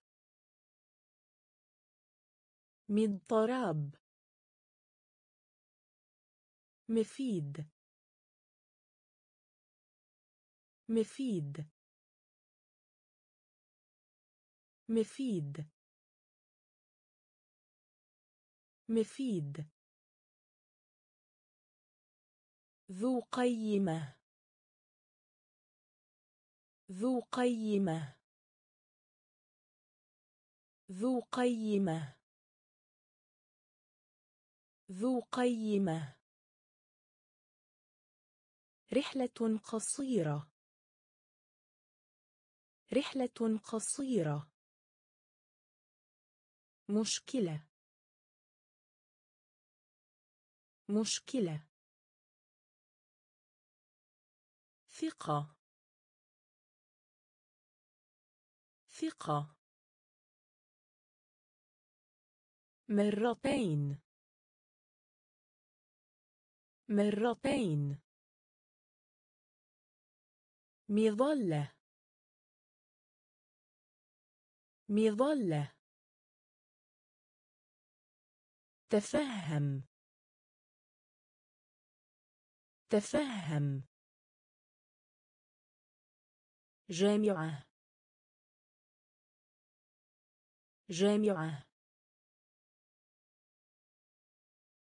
مضطراب مفيد. مفيد. مفيد. مفيد. ذو قيمة. ذو قيمة. ذو قيمة. ذو قيمة. رحلة قصيرة. رحلة قصيرة. مشكلة. مشكلة. ثقة. ثقة. مرتين. مرتين. مظلة. مظلة. تفهم. تفهم. جامعة. جامعة.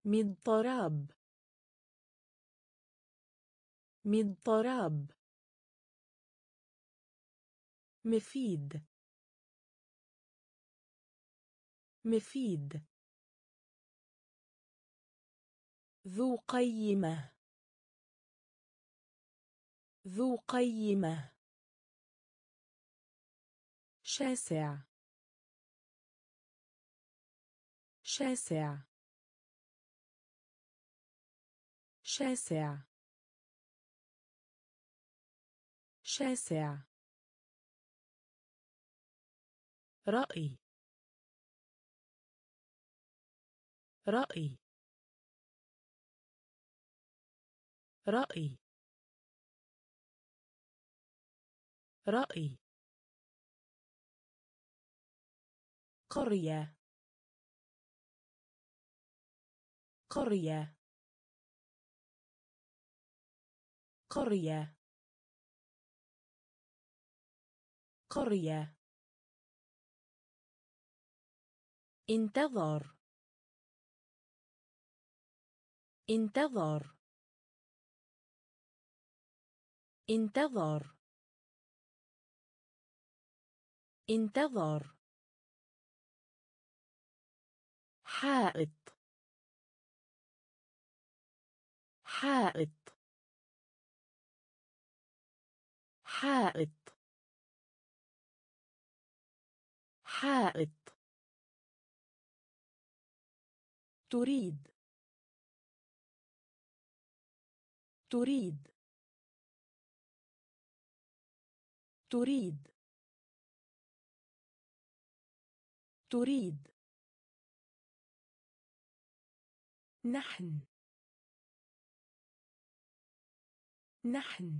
مضطراب مضطراب مفيد. مفيد. ذو قيمة. ذو قيمة. شاسع. شاسع. شاسع. شاسع. رأي. رأي. رأي. رأي. قرية. قرية. قرية. قرية. انتظر. انتظر. انتظر. انتظر. حائط. حائط. حائط. حائط. تريد. تريد. تريد. تريد. نحن. نحن.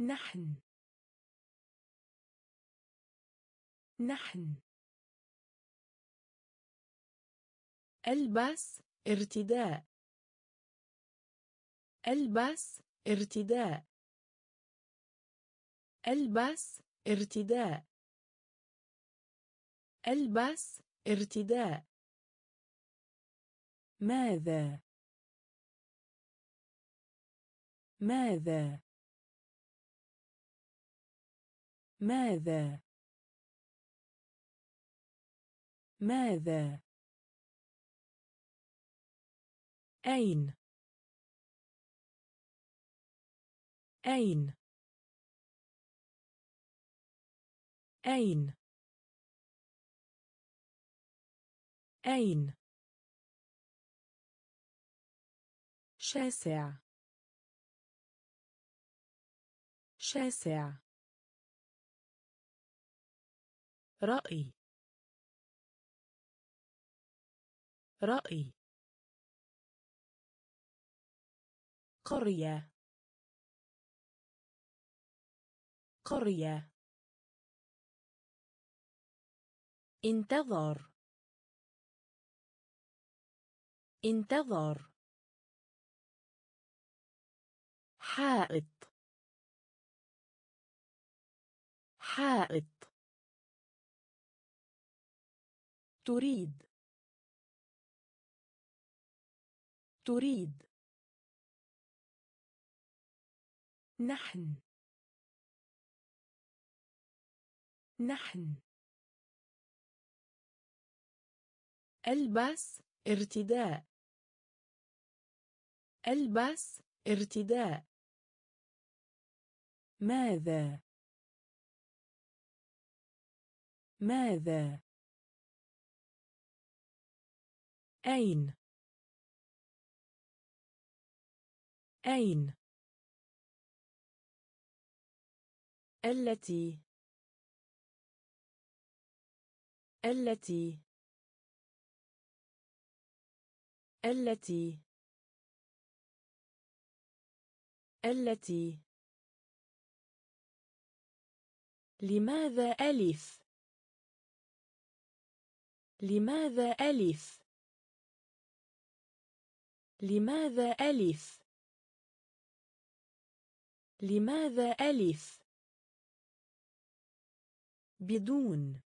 نحن. نحن. البس ارتداء. البس ارتداء. البس ارتداء. البس ارتداء. ماذا؟ ماذا؟ ماذا؟ ماذا؟ أين؟ أين؟ أين؟ أين؟ شاسع. شاسع. رأي. رأي. قرية. قرية. انتظر. انتظر. حائط. حائط. تريد. تريد. نحن. نحن. ألبس ارتداء. ألبس ارتداء. ماذا؟ ماذا؟ أين؟ أين؟ التي؟ التي؟ التي؟ التي؟ لماذا ألف؟ لماذا ألف؟ لماذا ألف؟ لماذا ألف؟ بدون.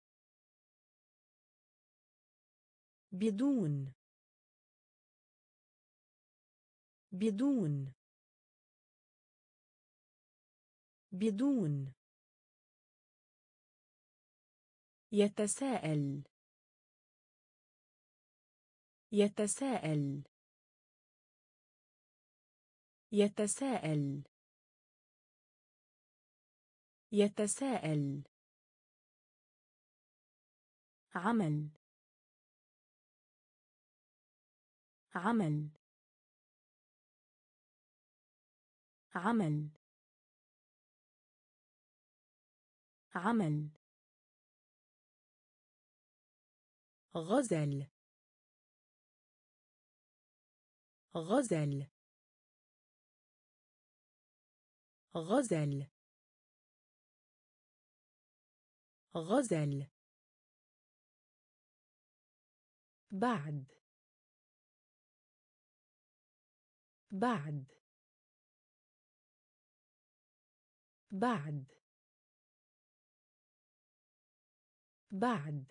بدون. بدون. بدون. يتساءل. يتساءل. يتساءل. يتساءل. عمل. عمل. عمل. عمل. غزل. غزل. غزل. غزل. بعد. بعد. بعد. بعد.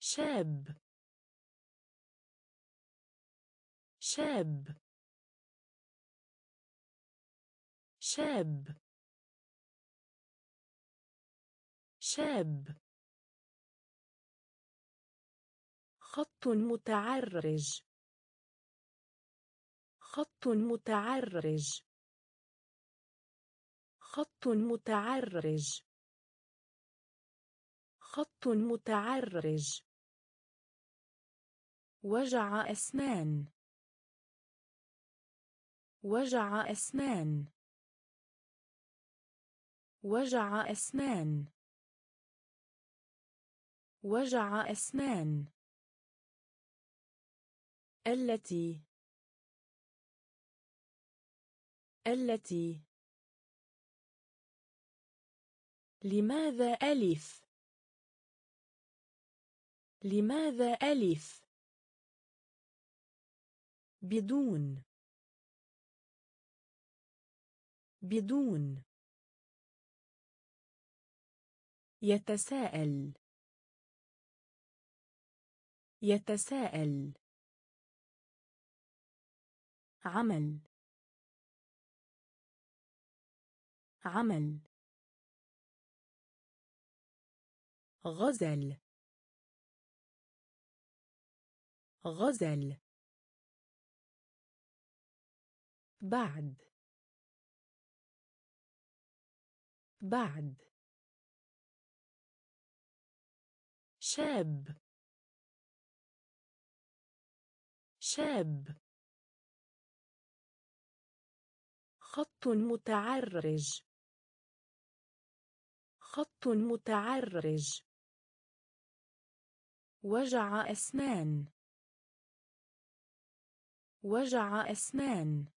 شاب. شاب. شاب. شاب. خط متعرج. خط متعرج. خط متعرج. خط متعرج. وجع أسنان. وجع أسنان. وجع أسنان. وجع أسنان. التي. التي. لماذا ألف؟ لماذا ألف؟ بدون. بدون. يتساءل. يتساءل. عمل. عمل. غزل. غزل. بعد. بعد. شاب. شاب. خط متعرج. خط متعرج. وجع أسنان. وجع أسنان.